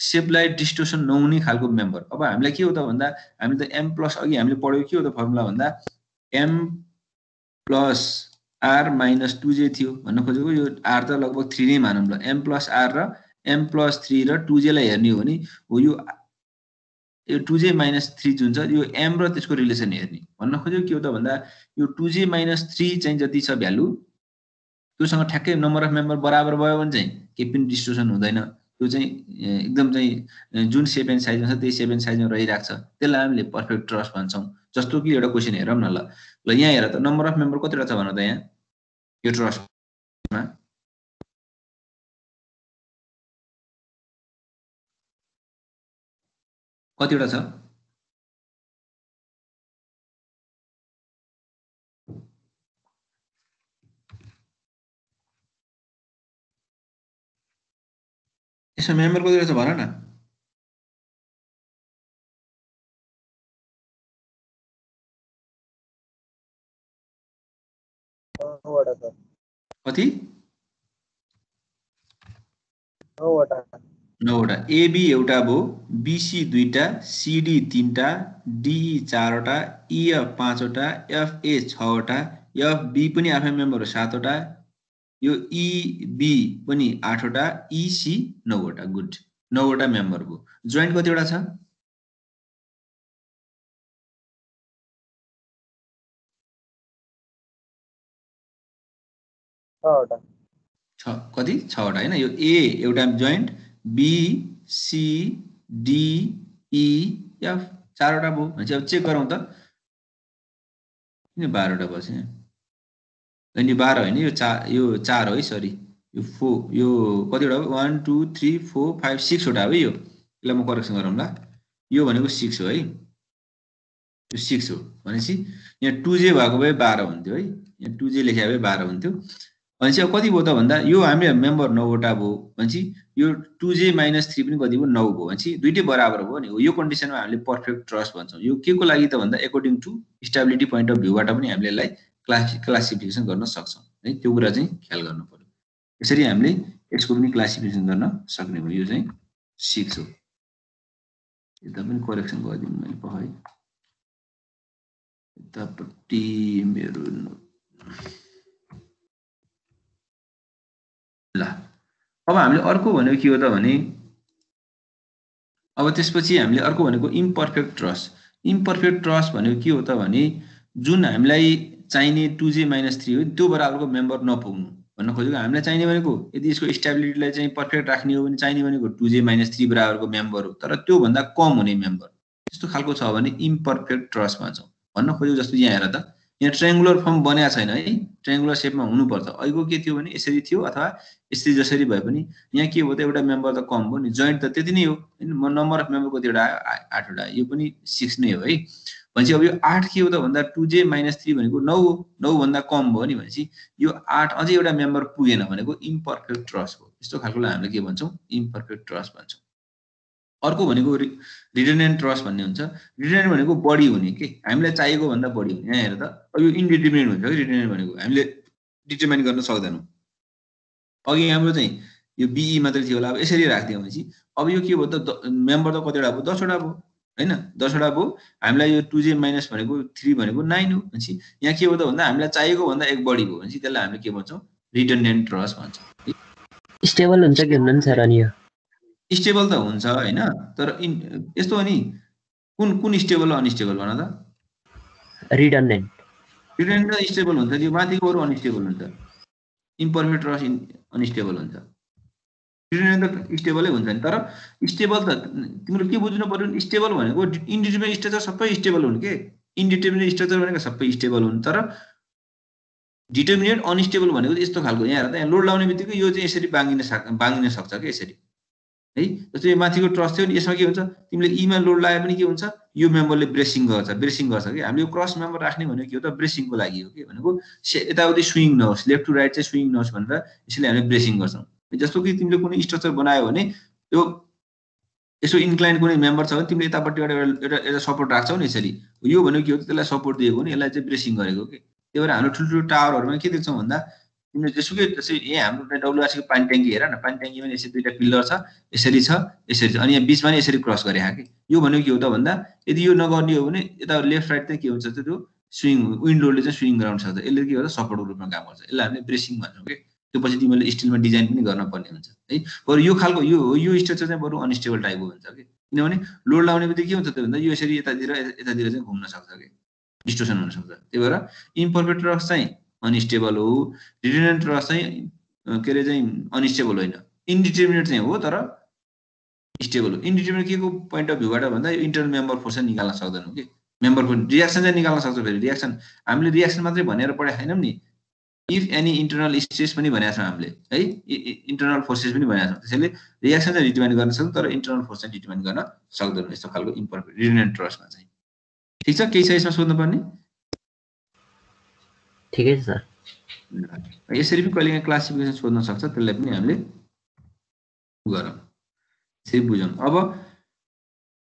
सेपलाई डिस्ट्रोसन नहुने खालको मेम्बर अब हामीलाई के हो त भन्दा हामीले त एम प्लस अघि हामीले पढ्यो के हो त फर्मुला भन्दा M plus R minus two J थियो भन्न खोजेको यो आर त लगभग थ्री नै मानौँ ल। एम प्लस आर र एम प्लस थ्री र टु जेलाई हेर्ने हो भने हो यो यो टु जे माइनस थ्री जुन छ यो एम र त्यसको रिलेसन हेर्ने। भन्न खोजेको के हो त भन्दा यो टु जे माइनस थ्री चाहिँ जति छ भ्यालु त्योसँग ठ्याक्कै नम्बर अफ मेम्बर बराबर भयो भने चाहिँ केही पनि डिस्ट्रिब्युसन हुँदैन। त्यो चाहिँ एकदम चाहिँ जुन सेभेन साइजमा छ त्यही सेभेन साइजमा रहिरहेको छ। त्यसलाई हामीले पर्फेक्ट ट्रस्ट भन्छौँ। जस्तो कि एउटा क्वेसन हेरौँ न ल। ल यहाँ हेर त नम्बर अफ मेम्बर कतिवटा छ भन त यहाँ? यो ट्रस्टमा कतिवटा छ? यसमा मेम्बर कतिवटा छ भन न कति नौवटा एबी एउटा भयो बिसी दुईवटा सिडी तिनवटा डिई चारवटा इएफ पाँचवटा एफए छवटा एफबी पनि आफै मेम्बर हो सातवटा यो इबी पनि आठवटा इसी नौवटा गुड नौवटा मेम्बर भयो जोइन्ट कतिवटा छ? छ कति? छवटा होइन? यो ए एउटा joint B C D E F चारवटा भयो। भनेपछि अब चेक गरौँ त। किन बाह्रवटा बस्यो? यहाँ अनि बाह्र होइन यो चार यो चार हो है सरी यो फो यो कतिवटा one two three four five सिक्सवटा हो है यो। यसलाई म करेक्सन गरौँ ल। यो भनेको सिक्स हो है। यो सिक्स हो भनेपछि यहाँ टु जे भएको भए बाह्र हुन्थ्यो है। यहाँ टु जे लेखे भए बाह्र हुन्थ्यो। भनेपछि अब कति भयो त भन्दा यो हामीले मेम्बर नौवटा भयो। भनेपछि यो टु जे माइनस थ्री पनि कति भयो? नौ भयो। भनेपछि दुइटै बराबर भयो नि यो कन्डिसनमा हामीले पर्फेक्ट ट्रस्ट भन्छौँ। यो के को लागि त भन्दा according to stability point of भ्यूबाट पनि हामीले यसलाई क्लास क्लासिफिकेसन गर्न सक्छौँ। है त्यो कुरा चाहिँ ख्याल गर्नु पऱ्यो यसरी हामीले यसको पनि क्लासिफिकेसन गर्न सक्ने भयो यो चाहिँ सिक्स हो। यता पनि करेक्सन गरिदिउँ मैले पखाइ यतापट्टि मेरो ल अब हामीले अर्को भनेको के हो त भने अब त्यसपछि हामीले अर्को भनेको इम्पर्फेक्ट ट्रस्ट इम्पर्फेक्ट ट्रस्ट भनेको के हो त भने जुन हामीलाई चाहिने टु जे माइनस थ्री हो त्यो बराबरको मेम्बर नपुग्नु भन्न खोजेको। हामीलाई चाहिने भनेको यदि यसको स्टेबिलिटीलाई चाहिँ पर्फेक्ट राख्ने हो भने चाहिने भनेको टु जे माइनस थ्री बराबरको मेम्बर हो तर त्योभन्दा कम हुने मेम्बर। त्यस्तो खालको छ भने इम्पर्फेक्ट ट्रस्ट भन्छौँ भन्न खोजेको जस्तो यहाँ हेर त। यहाँ ट्रायङ्गुलर फर्म बनाएको छैन है। ट्रायङ्गुलर सेपमा हुनुपर्छ। अहिलेको के थियो भने यसरी थियो अथवा यसरी जसरी भए पनि यहाँ के हो त एउटा मेम्बर त कम भयो नि। जोइन्ट त त्यति नै हो। होइन नम्बर अफ मेम्बर कतिवटा आयो? आठवटा। यो पनि सिक्स नै हो है। भनेपछि अब यो आठ के हो त भन्दा टु जे माइनस थ्री भनेको नौ हो। नौभन्दा कम भयो नि भनेपछि यो आठ अझै एउटा मेम्बर पुगेन भनेको इम्पर्फेक्ट ट्रस्ट हो। यस्तो खालकोलाई हामीले के भन्छौँ? इम्पर्फेक्ट ट्रस्ट भन्छौँ। अर्को भनेको रिटर्नेन्ट ट्रस्ट भन्ने हुन्छ। रिटर्नेन्ट भनेको बढी हुने के? हामीलाई चाहिएको भन्दा बढी हुने। यहाँ हेर त। अब यो इन्डिटर्मिनेन्ट हुन्छ कि रिटर्नेन्ट भनेको? हामीले डिटर्माइन गर्न सक्दैनौँ। अघि हाम्रो चाहिँ यो बिई मात्रै थियो होला। अब यसरी राखिदियो भनेपछि अब यो के भयो त? मेम्बर त कतिवटा भयो? दसवटा भयो। होइन? दसवटा भयो हामीलाई यो टु जे माइनस भनेको थ्री भनेको नाइन हो। भनेपछि यहाँ के हो त भन्दा हामीलाई चाहिएको भन्दा एक बढी भयो भनेपछि त्यसलाई हामीले के भन्छौँ? रिटर्नेन्ट ट्रस्ट भन्छौँ। स्टेबल हुन्छ कि हुन्न सर अनि स्टेबल त हुन्छ होइन? तर इन यस्तो हो नि कुन कुन स्टेबल अनस्टेबल भन त? रिडन्डेन्ट रिडन्डेन्ट स्टेबल हुन्छ त्यो माथिको अरू अनस्टेबल हुन्छ। इम्पर्फेक्ट ट्रस्ट इन अनस्टेबल हुन्छ। डिटर्मिनेन्ट त स्टेबलै हुन्छ नि तर स्टेबल त तिमीले के बुझ्नु पऱ्यो स्टेबल भनेको इन्डिटर्मिनेट स्ट्रक्चर सबै स्टेबल हुन् के इन्डिटर्मिनेट स्ट्रक्चर भनेको सबै स्टेबल हुन् तर डिटर्मिनेट अनस्टेबल भनेको यस्तो खालको यहाँ हेर त यहाँ लोड लाउने बित्तिकै यो चाहिँ यसरी बाँगिन सक् बाँगिन सक्छ क्या यसरी है जस्तो माथिको ट्रस्ट थियो नि यसमा के हुन्छ तिमीले इमा लोड लगाए पनि के हुन्छ यो मेम्बरले ब्रेसिङ गर्छ ब्रेसिङ गर्छ कि हामीले यो क्रस मेम्बर राख्ने भनेको के हो त ब्रेसिङको लागि हो कि भनेको यताउति स्विङ नहोस् लेफ्ट टु राइट चाहिँ स्विङ नहोस् भनेर यसले हामीले ब्रेसिङ गर्छौँ जस्तो कि तिमीले कुनै स्ट्रक्चर बनायो भने त्यो यसो इन्क्लाइन कुनै मेम्बर छ भने तिमीले यतापट्टिबाट एउटा एउटा सपोर्ट राख्छौ नि यसरी। यो भनेको के हो त्यसलाई सपोर्ट दिएको नि यसलाई चाहिँ ब्रेसिङ गरेको कि। त्यही भएर हाम्रो ठुल्ठुलो टावरहरूमा के देख्छौँ भन्दा तिमीले जेसुकै जस्तै यहाँ हाम्रो डब्लुआरसीको पानी ट्याङ्की हेर न पानी ट्याङ्कीमा यसरी दुइटा पिल्लर छ यसरी छ यसरी छ अनि यहाँ बिचमा नै यसरी क्रस गरे कि। यो भनेको के हो त भन्दा यदि यो नगर्ने हो भने यता लेफ्ट राइट चाहिँ के हुन्छ त्यो स्विङ विन्डोले चाहिँ स्विङ गराउन सक्छ यसले के गर्छ सपोर्टको रूपमा काम गर्छ। यसलाई हामीले ब्रेसिङ भन्छौँ कि त्यो पछि तिमीले स्टिलमा डिजाइन पनि गर्न पर्ने हुन्छ है? बरु यो खालको यो यो स्ट्रक्चर चाहिँ बरु अनस्टेबल टाइपको हुन्छ कि? किनभने लोड लाउने बित्तिकै के हुन्छ त्यो भन्दा यो यसरी यतातिर यतातिर चाहिँ घुम्न सक्छ कि? डिस्टोसन हुनसक्छ त्यही भएर इम्पर्फेक्ट रस चाहिँ अनस्टेबल हो रिटेनेन्ट रस चाहिँ के अरे चाहिँ अनस्टेबल होइन। इन्डिटर्मिनेट चाहिँ हो तर स्टेबल हो। इन्डिटर्मिनेट के को पोइन्ट अफ भ्यूबाट भन्दा यो इन्टरनल मेम्बर फोर्स चाहिँ निकाल्न सक्दैनौँ कि? मेम्बर फोर्स रियाक्सन चाहिँ निकाल्न सक्छ फेरि। रियाक्सन हामीले रियाक्सन मात्रै भनेर पढाएको छैनौँ नि। इफ एनी इन्टरनल स्ट्रेस पनि भनेको छौँ हामीले है? इन्टरनल फोर्सेस पनि भनेको छौँ त्यसैले रियाक्सन चाहिँ डिटर्माइन गर्न सक्छौँ तर इन्टरनल फोर्स चाहिँ डिटर्माइन गर्न सक्दैनौँ यस्तो खालको इम्पर्फेक्ट रिटेनेन्ट ट्रस्टमा चाहिँ। ठिक छ? केही छ यसमा सोध्नुपर्ने? ठिकै छ सर। यसरी पनि कहिले क्लासिफिकेसन सोध्न सक्छ त्यसलाई पनि हामीले गरौँ। यसरी बुझौँ। अब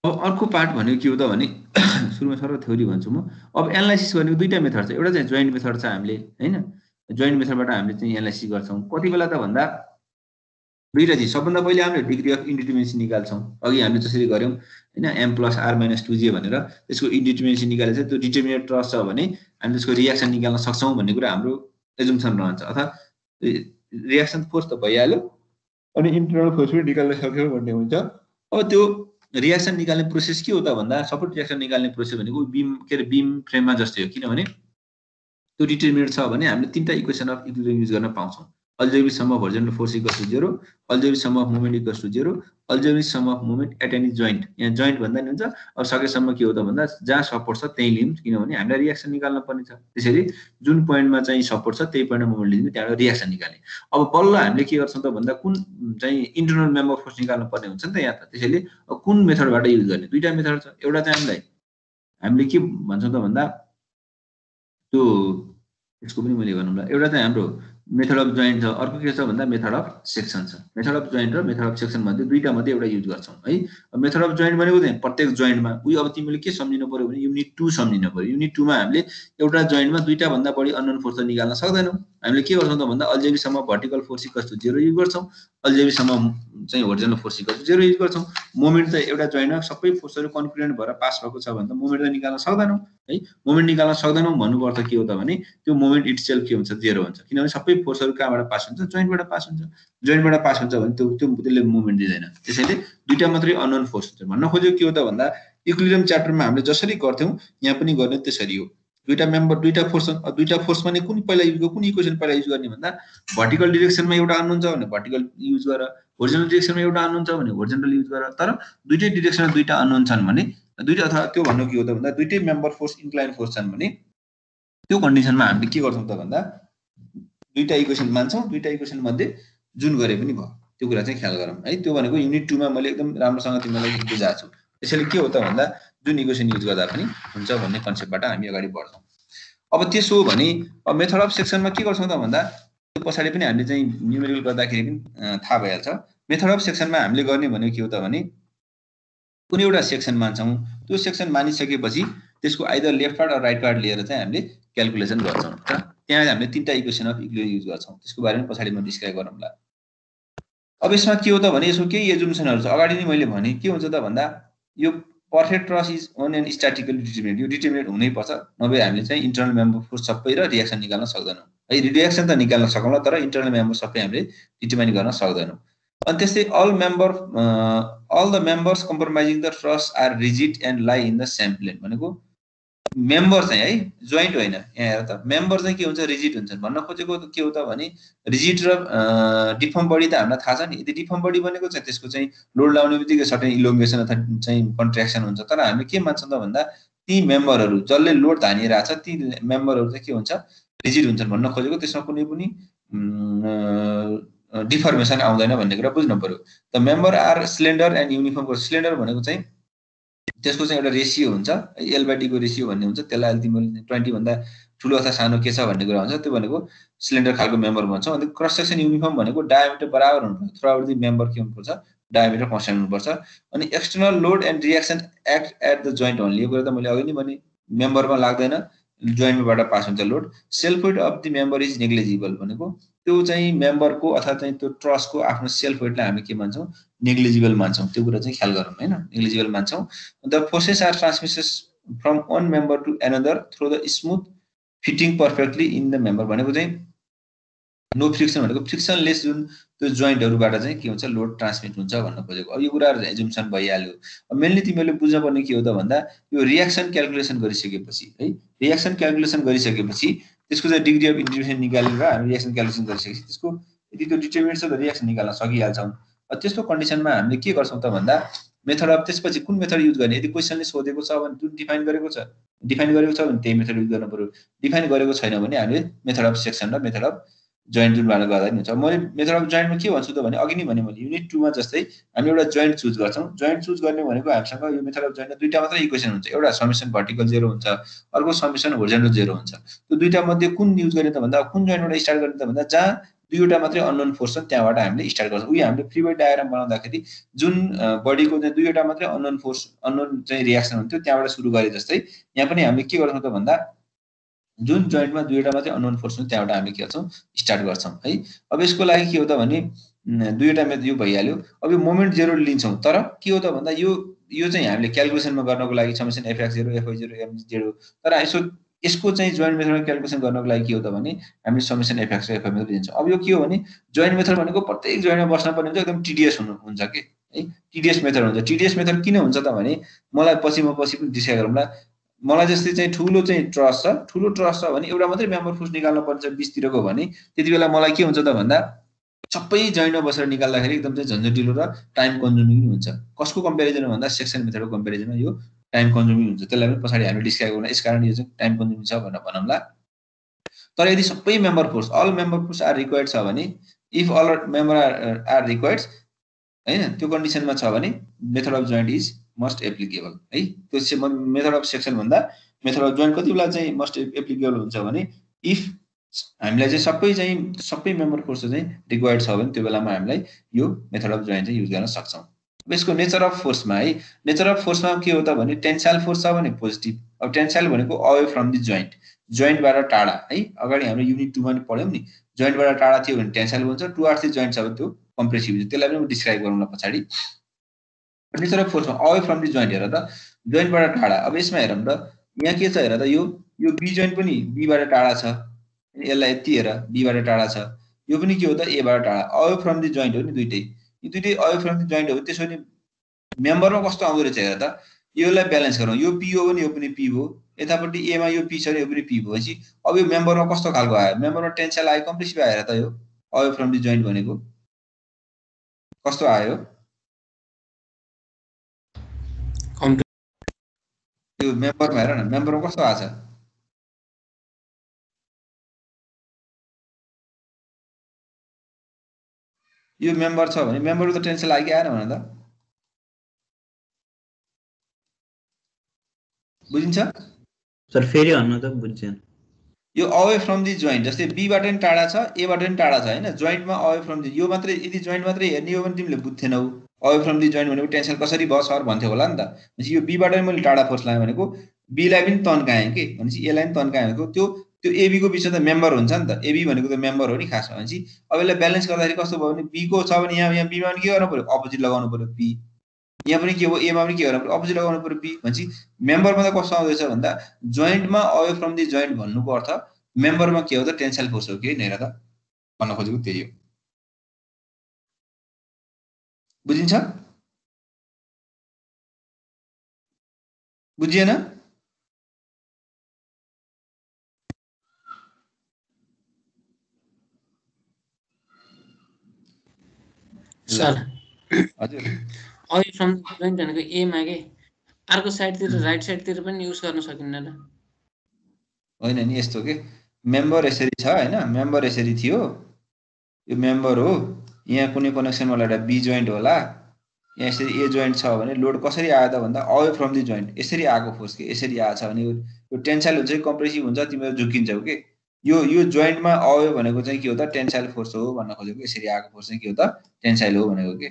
अब अर्को पार्ट भनेको के हो त भने सुरुमा सर थ्योरी भन्छु म। अब एनालाइसिस भनेको दुईवटा मेथड छ। एउटा चाहिँ जोइन्ट मेथड छ हामीले होइन? जोइन्ट मेथडबाट हामीले चाहिँ एनालाइसिस गर्छौँ। कति बेला त भन्दा दुईवटा चिज सबभन्दा पहिले हामीले डिग्री अफ इन्डिटर्मिनेन्सी निकाल्छौँ। अघि हामीले जसरी गऱ्यौँ होइन M plus R minus two J भनेर त्यसको इन्डिटर्मिनेन्सी निकालेर चाहिँ त्यो डिटर्मिनेट ट्रस छ भने हामी त्यसको रियाक्सन निकाल्न सक्छौँ भन्ने कुरा हाम्रो एजुम्सन रहन्छ। अथवा रियाक्सन फोर्स त भइहाल्यो अनि इन्टरनल फोर्स पनि निकाल्न सक्यौँ भन्ने हुन्छ। अब त्यो रियाक्सन निकाल्ने प्रोसेस के हो त भन्दा सपोर्ट रियाक्सन निकाल्ने प्रोसेस भनेको बिम के अरे बिम फ्रेममा जस्तै हो। किनभने त्यो डिटर्मिनेट छ भने हामीले तिनवटा इक्वेसन अफ इक्विलिब्रियम युज गर्न पाउँछौँ। Algebraic sum of horizontal force equals to 0 algebraic sum of moment equals to 0 algebraic sum of moment at any joint यहाँ जोइन्ट भन्दा नि हुन्छ अब सकेसम्म के हो त भन्दा जहाँ सपोर्ट छ त्यही लिउँ किनभने हामीलाई रियाक्सन निकाल्न पर्ने छ। त्यसरी जुन पोइन्टमा चाहिँ सपोर्ट छ त्यही पोइन्टमा मोमेन्ट लिँदै त्यहाँबाट रियाक्सन निकाल्ने अब बल्ल हामीले के गर्छौँ त भन्दा कुन चाहिँ इन्टरनल मेम्बर फोर्स निकाल्नु पर्ने हुन्छ नि त यहाँ त। त्यसैले कुन मेथडबाट युज गर्ने? दुईवटा मेथड छ। एउटा चाहिँ हामीलाई हामीले के भन्छौँ त भन्दा त्यो यसको पनि मैले गर्नु एउटा चाहिँ हाम्रो मेथड अफ जोइन्ट छ। अर्को के छ भन्दा मेथड अफ सेक्सन छ। मेथड अफ जोइन्ट र मेथड अफ सेक्सन मध्ये दुईवटा मात्रै एउटा युज गर्छौँ है? मेथड अफ जोइन्ट भनेको चाहिँ प्रत्येक जोइन्टमा उयो अब तिमीले के सम्झिनु पऱ्यो भने युनिट टू सम्झिनु पऱ्यो युनिट टूमा हामीले एउटा जोइन्टमा दुईवटा भन्दा बढी अननोन फोर्स निकाल्न सक्दैनौँ। हामीले के गर्छौँ त भन्दा अल्जेबीसम्म vertical force to zero use गर्छौँ। अल्जेबीसम्म चाहिँ horizontal force equals to zero use गर्छौँ। मोमेन्ट चाहिँ एउटा जोइन्टमा सबै फोर्सहरू कन्फिडेन्ट भएर पास भएको छ भने त मोमेन्ट त निकाल्न सक्दैनौँ है? मोमेन्ट निकाल्न सक्दैनौँ भन्नुपर्छ के हो त भने त्यो मोमेन्ट इट सेल्फ के हुन्छ? जेरो हुन्छ। किनभने सबै फोर्सहरू कहाँबाट पास हुन्छ? जोइन्टबाट पास हुन्छ। जोइन्टबाट पास हुन्छ भने त्यो त्यो त्यसले मुभमेन्ट दिँदैन। त्यसैले दुइटा मात्रै अननोन फोर्स हुन्छ। भन्न खोजेको के हो त भन्दा इक्विलियम च्याप्टरमा हामीले जसरी गर्थ्यौँ यहाँ पनि गर्ने त्यसरी हो। दुइटा मेम्बर दुइटा फोर्स दुइटा फोर्स भने कुन पहिला युज कुन इक्वेसन पहिला युज गर्ने भन्दा भर्टिकल डिरेक्सनमा एउटा अननोन छ भने भर्टिकल युज गर होर्जेन्टल डिरेक्सनमा एउटा अननोन छ भने होर्जेन्टल युज गर तर दुइटै डिरेक्सनमा दुइटा अननोन छन् भने दुइटा अथवा त्यो भन्नु के हो त भन्दा दुइटै मेम्बर फोर्स इन्क्लाइन फोर्स छन् भने त्यो कन्डिसनमा हामीले के गर्छौँ त भन्दा दुईवटा इक्वेसन मान्छौँ दुईवटा इक्वेसन मध्ये जुन गरे पनि भयो त्यो कुरा चाहिँ ख्याल गरौँ। है त्यो भनेको युनिट टूमा मैले एकदम राम्रोसँग तिमीलाई बुझाएको छु। त्यसैले के हो त भन्दा जुन इक्वेसन युज गर्दा पनि हुन्छ भन्ने कन्सेप्टबाट हामी अगाडि बढ्छौँ। अब त्यसो हो भने अब मेथड अफ सेक्सनमा के गर्छौँ त भन्दा त्यो पछाडि पनि हामीले चाहिँ न्युमेरिकल गर्दाखेरि पनि थाहा भइहाल्छ। मेथड अफ सेक्सनमा हामीले गर्ने भनेको के हो त भने कुनै एउटा सेक्सन मान्छौँ त्यो सेक्सन मानिसकेपछि त्यसको आइदर लेफ्ट पार्ट र राइट पार्ट लिएर चाहिँ हामीले क्यालकुलेसन गर्छौँ। र त्यहाँ हामीले तिनवटा इक्वेसन अफ इक्वेसन युज गर्छौँ। त्यसको बारेमा पछाडि म डिस्क्राइब गरौँला अब यसमा के हो त भने यसको केही एजुम्सनहरू छ। अगाडि नै मैले भने के हुन्छ त भन्दा यो perfect truss is own and statically determinate यो डिटर्मिनेट हुनैपर्छ नभए हामीले चाहिँ इन्टरनल मेम्बर फोर्स सबै र रियाक्सन निकाल्न सक्दैनौँ। है रियाक्सन त निकाल्न सकौँला तर इन्टरनल मेम्बर सबै हामीले डिटर्माइन गर्न सक्दैनौँ। अनि त्यस्तै all member all the members compromising the truss are rigid and lie in the same plane भनेको मेम्बर चाहिँ है जोइन्ट होइन। यहाँ हेर त मेम्बर चाहिँ के हुन्छ? रिजिट हुन्छ भन्न खोजेको के हो त भने रिजिट र डिफर्म बडी त हामीलाई थाहा छ नि। यदि डिफर्म बडी बनेको छ त्यसको चाहिँ लोड लाउने बित्तिकै सर्टेन इलोङ्गेसन अथवा चाहिँ कन्ट्र्याक्सन हुन्छ। तर हामीले के मान्छौँ त भन्दा ती मेम्बरहरू जसले लोड धानिरहेको छ ती मेम्बरहरू चाहिँ के हुन्छ? रिजिट हुन्छन्। भन्न खोजेको त्यसमा कुनै पनि डिफर्मेसन आउँदैन भन्ने कुरा बुझ्नु पऱ्यो the member are cylinder and युनिफर्मको cylinder भनेको चाहिँ त्यसको चाहिँ एउटा रेसियो हुन्छ। एल बाई डीको रेसियो भन्ने हुन्छ। त्यसलाई अहिले तिमीले ट्वेन्टीभन्दा ठुलो अथवा सानो के छ भन्ने कुरा हुन्छ। त्यो भनेको सिलिन्डर खालको मेम्बर भन्छौँ। अनि क्रस सेक्सन युनिफर्म भनेको डायमिटर बराबर हुनुपर्छ। थ्रु आउट दि मेम्बर के हुनुपर्छ? डायमिटर कन्सटेन्ट हुनुपर्छ। अनि external load and reaction act at the joint only यो कुरा त मैले अघि नै भने मेम्बरमा लाग्दैन। जोइन्टबाट पास हुन्छ load self weight of the member is negligible भनेको। त्यो चाहिँ मेम्बरको अथवा चाहिँ त्यो ट्रस्टको आफ्नो सेल्फ वेटलाई हामी के मान्छौँ नेग्लिजिबल मान्छौँ। त्यो कुरा चाहिँ ख्याल गरौँ होइन? नेग्लिजिबल मान्छौँ। The forces are transmits from one member to another through the smooth fitting perfectly in the member भनेको चाहिँ नो फ्रिक्सन भनेको फ्रिक्सनलेस जुन त्यो जोइन्टहरूबाट चाहिँ के हुन्छ? लोड ट्रान्समिट हुन्छ भन्न खोजेको। अब यो कुराहरू एजुम्सन भइहाल्यो। मेनली तिमीहरूले बुझ्नुपर्ने के हो त भन्दा यो रियाक्सन क्यालकुलेसन गरिसकेपछि है? रियाक्सन क्यालकुलेसन गरिसकेपछि त्यसको चाहिँ डिग्री अफ इन्टिग्रेसन निकालेर हामी रियाक्सन क्यालकुलेसन गरिसकेपछि त्यसको यदि त्यो डिटर्मिनेट छ त रियाक्सन निकाल्न सकिहाल्छौँ। त्यस्तो कन्डिसनमा हामीले के गर्छौँ त भन्दा मेथड अफ त्यसपछि कुन मेथड युज गर्ने? यदि क्वेसनले सोधेको छ भने जुन डिफाइन गरेको छ डिफाइन गरेको छ भने त्यही मेथड युज गर्नु पऱ्यो। डिफाइन गरेको छैन भने हामीले मेथड अफ सेक्सन र मेथड अफ जोइन्ट जुनबाट गर्दा नि हुन्छ। मैले मेथड अफ जोइन्टमा के भन्छु त भने अघि नै भने मैले युनिट टूमा जस्तै हामी एउटा जोइन्ट चुज गर्छौँ। जोइन्ट चुज गर्ने भनेको हामीसँग यो मेथड अफ जोइन्टमा दुईवटा मात्रै इक्वेसन हुन्छ। एउटा समिसन भर्टिकल जेरो हुन्छ अर्को समिसन होर्जेन्टल जेरो हुन्छ। त्यो दुईवटा मध्ये कुन युज गर्ने त भन्दा कुन जोइन्टबाट स्टार्ट गर्ने त भन्दा जहाँ दुईवटा मात्रै अननोन फोर्स छ त्यहाँबाट हामीले स्टार्ट गर्छौँ। उयो हामीले फ्री वेट डायग्राम बनाउँदाखेरि जुन बडीको चाहिँ दुईवटा मात्रै अननोन फोर्स अननोन चाहिँ रियाक्सन हुन्थ्यो त्यहाँबाट सुरु गरे जस्तै यहाँ पनि हामीले के गर्छौँ त भन्दा जुन जोइन्टमा दुईवटा मात्रै अननोन फोर्स हुन्छ त्यहाँबाट हामी के गर्छौँ स्टार्ट गर्छौँ है। अब यसको लागि के हो त भने दुईवटा मेथड यो भइहाल्यो। अब यो मोमेन्ट जेरो लिन्छौँ तर के हो त भन्दा यो यो चाहिँ हामीले क्यालकुलेसनमा गर्नको लागि summation F X zero F Y zero M zero तर यसो यसको चाहिँ जोइन्ट मेथडमा क्यालकुलेसन गर्नको लागि के हो त भने हामीले समेसन एफएक्स र मेथड लिन्छौँ अब यो के हो भने जोइन्ट मेथड भनेको प्रत्येक जोइन्टमा बस्न पर्ने हुन्छ एकदम टिडिएस हुनु हुन्छ कि? है टिडिएस मेथड हुन्छ। टिडिएस मेथड किन हुन्छ त भने मलाई पछि म पछि पनि डिसाइड गरौँला। मलाई जस्तै चाहिँ ठुलो चाहिँ ट्रस्ट छ ठुलो ट्रस्ट छ भने एउटा मात्रै मेम्बर फोर्स निकाल्नु पर्छ बिसतिरको भने त्यति बेला मलाई के हुन्छ त भन्दा सबै जोइन्टमा बसेर निकाल्दाखेरि एकदम चाहिँ झन्झटिलो र टाइम कन्ज्युमिङ हुन्छ। कसको कम्पेरिजन भन्दा सेक्सन मेथडको कम्पेरिजनमा यो। टाइम कन्ज्युमिङ हुन्छ त्यसलाई पनि पछाडि हामीले डिस्क्राइब गर्नु यस कारण यो चाहिँ टाइम कन्ज्युमिङ छ भनेर भनौँला। तर यदि सबै member force all member force are required छ भने if all member are are required होइन त्यो कन्डिसनमा छ भने method of joint is must applicable है। त्यो मेथड अफ सेक्सन भन्दा मेथड अफ जोइन्ट कति बेला चाहिँ मस्ट एप्लिकेबल हुन्छ भने इफ हामीलाई चाहिँ सबै चाहिँ सबै मेम्बर फोर्स चाहिँ रिक्वायर्ड छ भने त्यो बेलामा हामीलाई यो मेथड अफ जोइन्ट चाहिँ युज गर्न सक्छौँ। यसको नेचर अफ फोर्समा है नेचर अफ फोर्समा के हो त भने टेन्साइल फोर्स छ भने पोजिटिभ अब टेन्साइल भनेको अवे फ्रम दि जोइन्ट जोइन्टबाट टाढा है अगाडि हाम्रो युनिट टूमा पनि पढ्यौँ नि जोइन्टबाट टाढा थियो भने टेन्साइल हुन्छ टु आर थ्री जोइन्ट छ भने त्यो कम्प्रेसिभ हुन्छ त्यसलाई पनि डिस्क्राइब गरौँला पछाडि। नेचर अफ फोर्समा अवे फ्रम दि जोइन्ट हेर त जोइन्टबाट टाढा अब यसमा हेरौँ त यहाँ के छ हेर त यो यो बी जोइन्ट पनि बीबाट टाढा छ यसलाई यति हेर बीबाट टाढा छ यो पनि के हो त एबाट टाढा अवे फ्रम दि जोइन्ट हो नि दुइटै। यो दुइटै अवे फ्रम जोइन्ट हो त्यसो भने मेम्बरमा कस्तो आउँदो रहेछ हेर त योलाई ब्यालेन्स गरौँ। यो पी हो भने यो पनि पी हो यतापट्टि एमा यो पी छ भने यो पनि पी भएपछि अब यो मेम्बरमा कस्तो खालको आयो? मेम्बरमा टेन्सन आयो कम्प्लिसिभ आएर त यो अवे फ्रम दि जोइन्ट भनेको। कस्तो आयो? त्यो मेम्बरमा हेर न मेम्बरमा कस्तो आएको छ? यो मेम्बर छ भने मेम्बरको त टेन्सन लागि आएन भने त। बुझिन्छ? सर फेरि भन्नु त बुझ्छेन यो अवे फ्रम दि जोइन्ट जस्तै बीबाट पनि टाढा छ एबाट पनि टाढा छ होइन? जोइन्टमा अवे फ्रम दि यो मात्रै यदि जोइन्ट मात्रै हेर्ने हो भने तिमीले बुझ्थेनौ। अवे फ्रम दि जोइन्ट भनेको टेन्सन कसरी भयो सर भन्थ्यो होला नि त। भनेपछि यो बीबाट पनि मैले टाढा फोर्स लगाएँ भनेको बीलाई पनि तन्काएँ कि? भनेपछि यसलाई पनि तन्काएँ भनेको त्यो त्यो एबीको बिचमा त मेम्बर हुन्छ नि त। एबी भनेको त मेम्बर हो नि खासमा भनेपछि अब यसलाई ब्यालेन्स गर्दाखेरि कस्तो भयो भने बीको छ भने यहाँ यहाँ बीमा पनि के गर्नु पऱ्यो? अपोजिट लगाउनु पऱ्यो बी यहाँ पनि के हो? एमा पनि के गर्नु पऱ्यो? अपोजिट लगाउनु पऱ्यो बी भनेपछि मेम्बरमा त कस्तो आउँदैछ भन्दा जोइन्टमा अवे फ्रम दि जोइन्ट भन्नुको अर्थ मेम्बरमा के हो त? टेन्साइल फोर्स हो कि होइन? त। भन्न खोजेको त्यही हो। बुझिन्छ? बुझिएन? सर हजुर। जोइन्ट भनेको एमा के? अर्को साइडतिर राइट साइडतिर पनि युज गर्न सकिन्न र होइन नि यस्तो के? मेम्बर यसरी छ होइन? मेम्बर यसरी थियो। यो मेम्बर हो। यहाँ कुनै कनेक्सनमा होला एउटा बी जोइन्ट होला। यहाँ यसरी ए जोइन्ट छ भने लोड कसरी आयो त भन्दा अवे फ्रम दि जोइन्ट यसरी आएको फोर्स के? यसरी आएको छ भने यो यो टेन्साइल हुन्छ कि कम्प्रेसिभ हुन्छ? तिमीहरू झुकिन्छौ कि? यो यो जोइन्टमा अवे भनेको चाहिँ के हो त? टेन्साइल फोर्स हो भन्न खोजेको। यसरी आएको फोर्स चाहिँ के हो त? टेन्साइल हो भनेको के?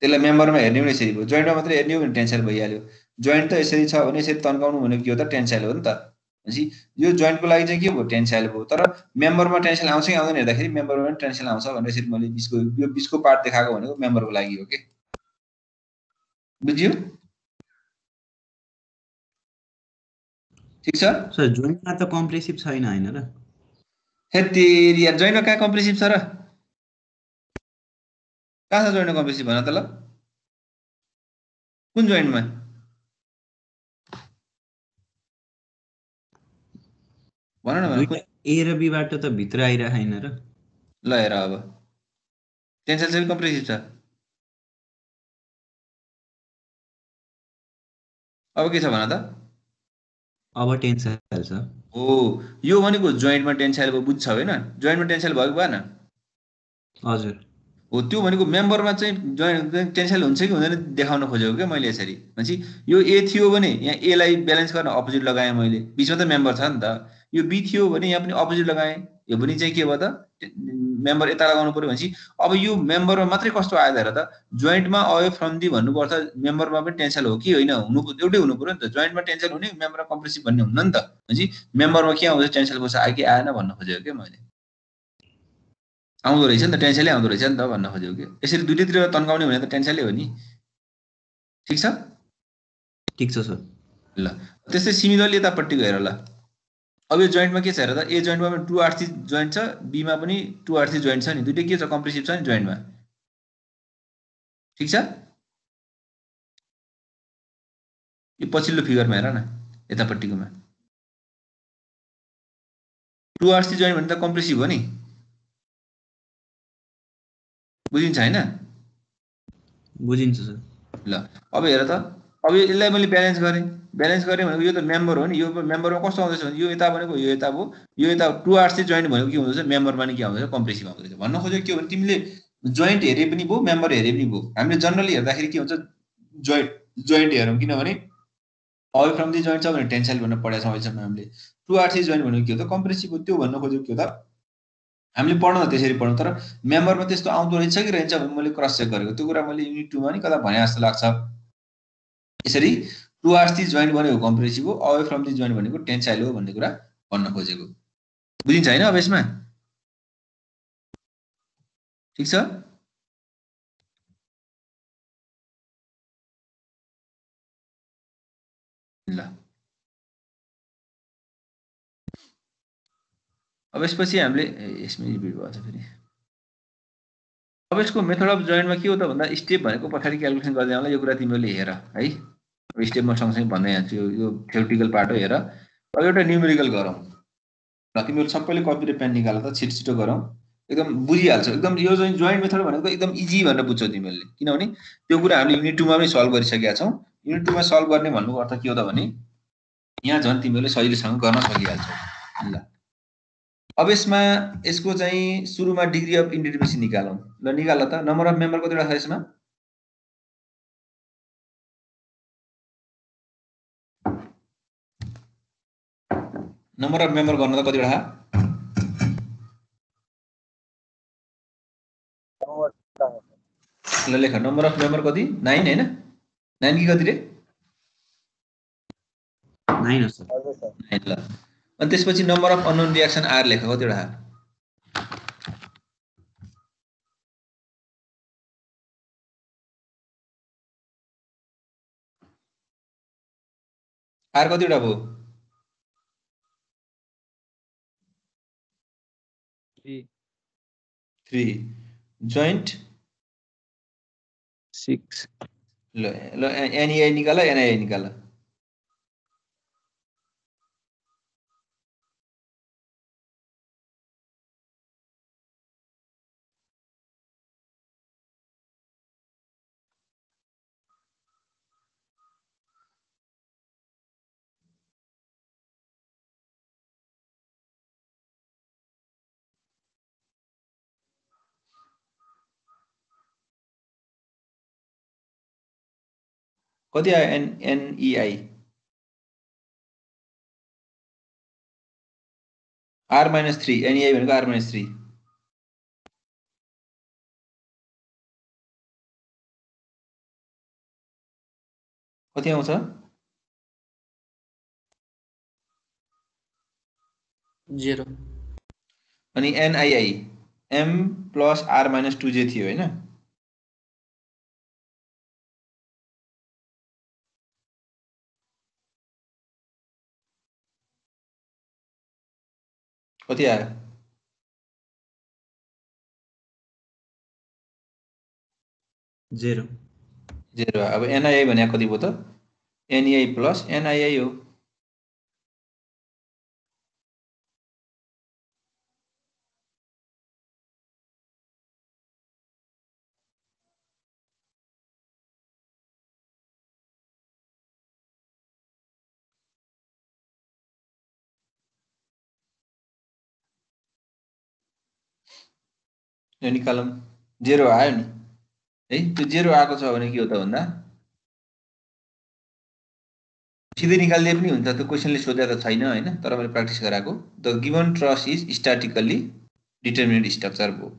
त्यसलाई मेम्बरमा हेर्ने पनि यसरी भयो। जोइन्टमा मात्रै हेर्ने हो भने टेन्साइल भइहाल्यो। जोइन्ट त यसरी छ भने यसरी तन्काउनु भनेको के हो त? टेन्साइल हो नि त। भनेपछि यो जोइन्टको लागि चाहिँ के भयो? टेन्साइल भयो। तर मेम्बरमा टेन्साइल आउँछ कि आउँदैन हेर्दाखेरि मेम्बरमा पनि टेन्साइल आउँछ भनेर यसरी मैले बिचको यो बिचको पार्ट देखाएको भनेको मेम्बरको लागि हो कि? बुझ्यो? ठिक छ? सर जोइन्टमा त कम्प्रेसिभ छैन होइन र। हेतेरी यार जोइन्टमा कहाँ कम्प्रेसिभ छ र? कहाँ छ जोइन्टमा कम्प्रेसिभ भन त ल। कुन जोइन्टमा भन न ए र बीबाट त भित्र आइरहेन र। ल हेर अब। टेन्सन चाहिँ कम्प्रेसिभ छ। अब के छ भन त? अब टेन्साइल छ। हो यो भनेको जोइन्टमा टेन्साइल भयो बुझ्छ होइन? जोइन्टमा टेन्साइल भयो कि भएन? हजुर। हो त्यो भनेको मेम्बरमा चाहिँ जोइन्ट टेन्साइल हुन्छ कि हुँदैन देखाउन खोजेको क्या मैले यसरी। भनेपछि यो ए थियो भने यहाँ एलाई ब्यालेन्स गर्न अपोजिट लगाएँ मैले। बिचमा त मेम्बर छ नि त। यो बी थियो भने यहाँ पनि अपोजिट लगाएँ। यो पनि चाहिँ के भयो त? मेम्बर यता लगाउनु पऱ्यो भनेपछि अब यो मेम्बरमा मात्रै कस्तो आयो हेर त जोइन्टमा अवे फ्रम दि भन्नुपर्छ मेम्बरमा पनि टेन्सन हो कि होइन? हुनु एउटै हुनु पऱ्यो नि त। जोइन्टमा टेन्सन हुने मेम्बरमा कम्प्रेसिभ भन्ने हुन्न नि त। भनेपछि मेम्बरमा के आउँछ टेन्सन फोर्स आयो कि आएन भन्न खोजेको क्या मैले? आउँदो रहेछ नि त टेन्सनले आउँदो रहेछ नि त भन्न खोजेको कि? यसरी दुइटैतिर तन्काउने भने त टेन्सनले हो नि। ठिक छ? ठिक छ सर। ल त्यस्तै सिमिलरली यतापट्टिको हेर ल। अब यो जोइन्टमा के छ हेर त ए जोइन्टमा पनि टु आर्थी जोइन्ट छ बीमा पनि टु आर्थी जोइन्ट छ नि दुइटै के छ? कम्प्रेसिभ छ नि जोइन्टमा ठिक छ? यो पछिल्लो फिगरमा हेर न यतापट्टिकोमा। टु आर्थी जोइन्ट भने त कम्प्रेसिभ हो नि। बुझिन्छ होइन? बुझिन्छ सर। ल अब हेर त। अब यसलाई मैले ब्यालेन्स गरेँ। ब्यालेन्स गरेँ भनेको यो त मेम्बर हो नि। यो मेम्बरमा कस्तो आउँदैछ भने यो यता भनेको यो यता भयो यो यता टु आर्स चाहिँ जोइन्ट भनेको के हुँदैछ? मेम्बरमा नि के आउँदैछ कम्प्रेसिभ आउँदैछ। भन्न खोजेको के हो भने तिमीले जोइन्ट हेरे पनि भयो मेम्बर हेरे पनि भयो हामीले जनरली हेर्दाखेरि के हुन्छ? जोइन्ट जोइन्ट हेरौँ किनभने अवे फ्रम दि जोइन्ट छ भने टेन्साइल भनेर पढाएको छौँ अहिलेसम्म हामीले। टु आर्सी जोइन्ट भनेको के हो त? कम्प्रेसिभ हो। त्यो भन्न खोजेको के हो त? हामीले पढ्न त्यसरी पढ्नु तर मेम्बरमा त्यस्तो आउँदो रहेछ कि रहेछ भने मैले क्रस चेक गरेको। त्यो कुरा मैले युनिट टूमा नि कता भने जस्तो लाग्छ। यसरी टु आर्स दि जोइन्ट भनेको कम्प्रेसिभ हो अवे फ्रम दि जोइन्ट भनेको टेन्साइल हो भन्ने कुरा भन्न खोजेको। बुझिन्छ होइन अब यसमा? ठिक छ? ल। अब यसपछि हामीले यसमै रिपिट छ फेरि। अब यसको मेथड अफ जोइन्टमा के हो त भन्दा स्टेप भनेको पछाडि क्यालकुलेसन गर्दै आउँला यो कुरा तिमीहरूले हेर है? स्टेप म सँगसँगै भन्दै जान्छु यो थ्योरिटिकल पार्ट हो हेर। अब एउटा न्युमेरिकल गरौँ। ल तिमीहरू सबैले कपी र पेन निकाल त छिटो छिटो गरौँ। एकदम बुझिहाल्छौ। एकदम यो चाहिँ जोइन्ट मेथड भनेको एकदम इजी भनेर बुझ्छौ तिमीहरूले। किनभने त्यो कुरा हामीले युनिट टूमा पनि सल्भ गरिसकेका छौँ। युनिट टूमा सल्भ गर्ने भन्नुको अर्थ के हो त भने यहाँ झन् तिमीहरूले सजिलोसँग गर्न सकिहाल्छौ। ल। अब यसमा यसको चाहिँ सुरुमा डिग्री अफ इन्डिपेन्डेन्सी निकालौँ। ल निकाल त। नम्बर अफ मेम्बर कतिवटा छ यसमा? नम्बर अफ मेम्बर गर्न त कतिवटा ल लेख। नम्बर अफ मेम्बर कति? नाइन होइन? नाइन कि कति रे नाइन हो सर नाइन ल। अनि त्यसपछि number of unknown reaction R लेख कतिवटा आर कतिवटा भयो? थ्री जोइन्ट सिक्स ल ल एनइआई निकाल एनआइआई निकाल। कति आयो N N E I? R minus three N E I भनेको आर माइनस थ्री। कति आउँछ? जेरो। अनि N I I M plus R minus two J थियो होइन? कति आयो जेरो जेरो अब एनआइआई भने कति भयो त एनइआई प्लस एनआइआई हो यो निकालौँ। जेरो आयो नि। है त्यो जेरो आएको छ भने के हो त भन्दा? सिधै निकालिदिए पनि हुन्छ त्यो क्वेसनले सोधे त छैन होइन तर मैले प्र्याक्टिस गराएको। The given truss is statically determinate structure भयो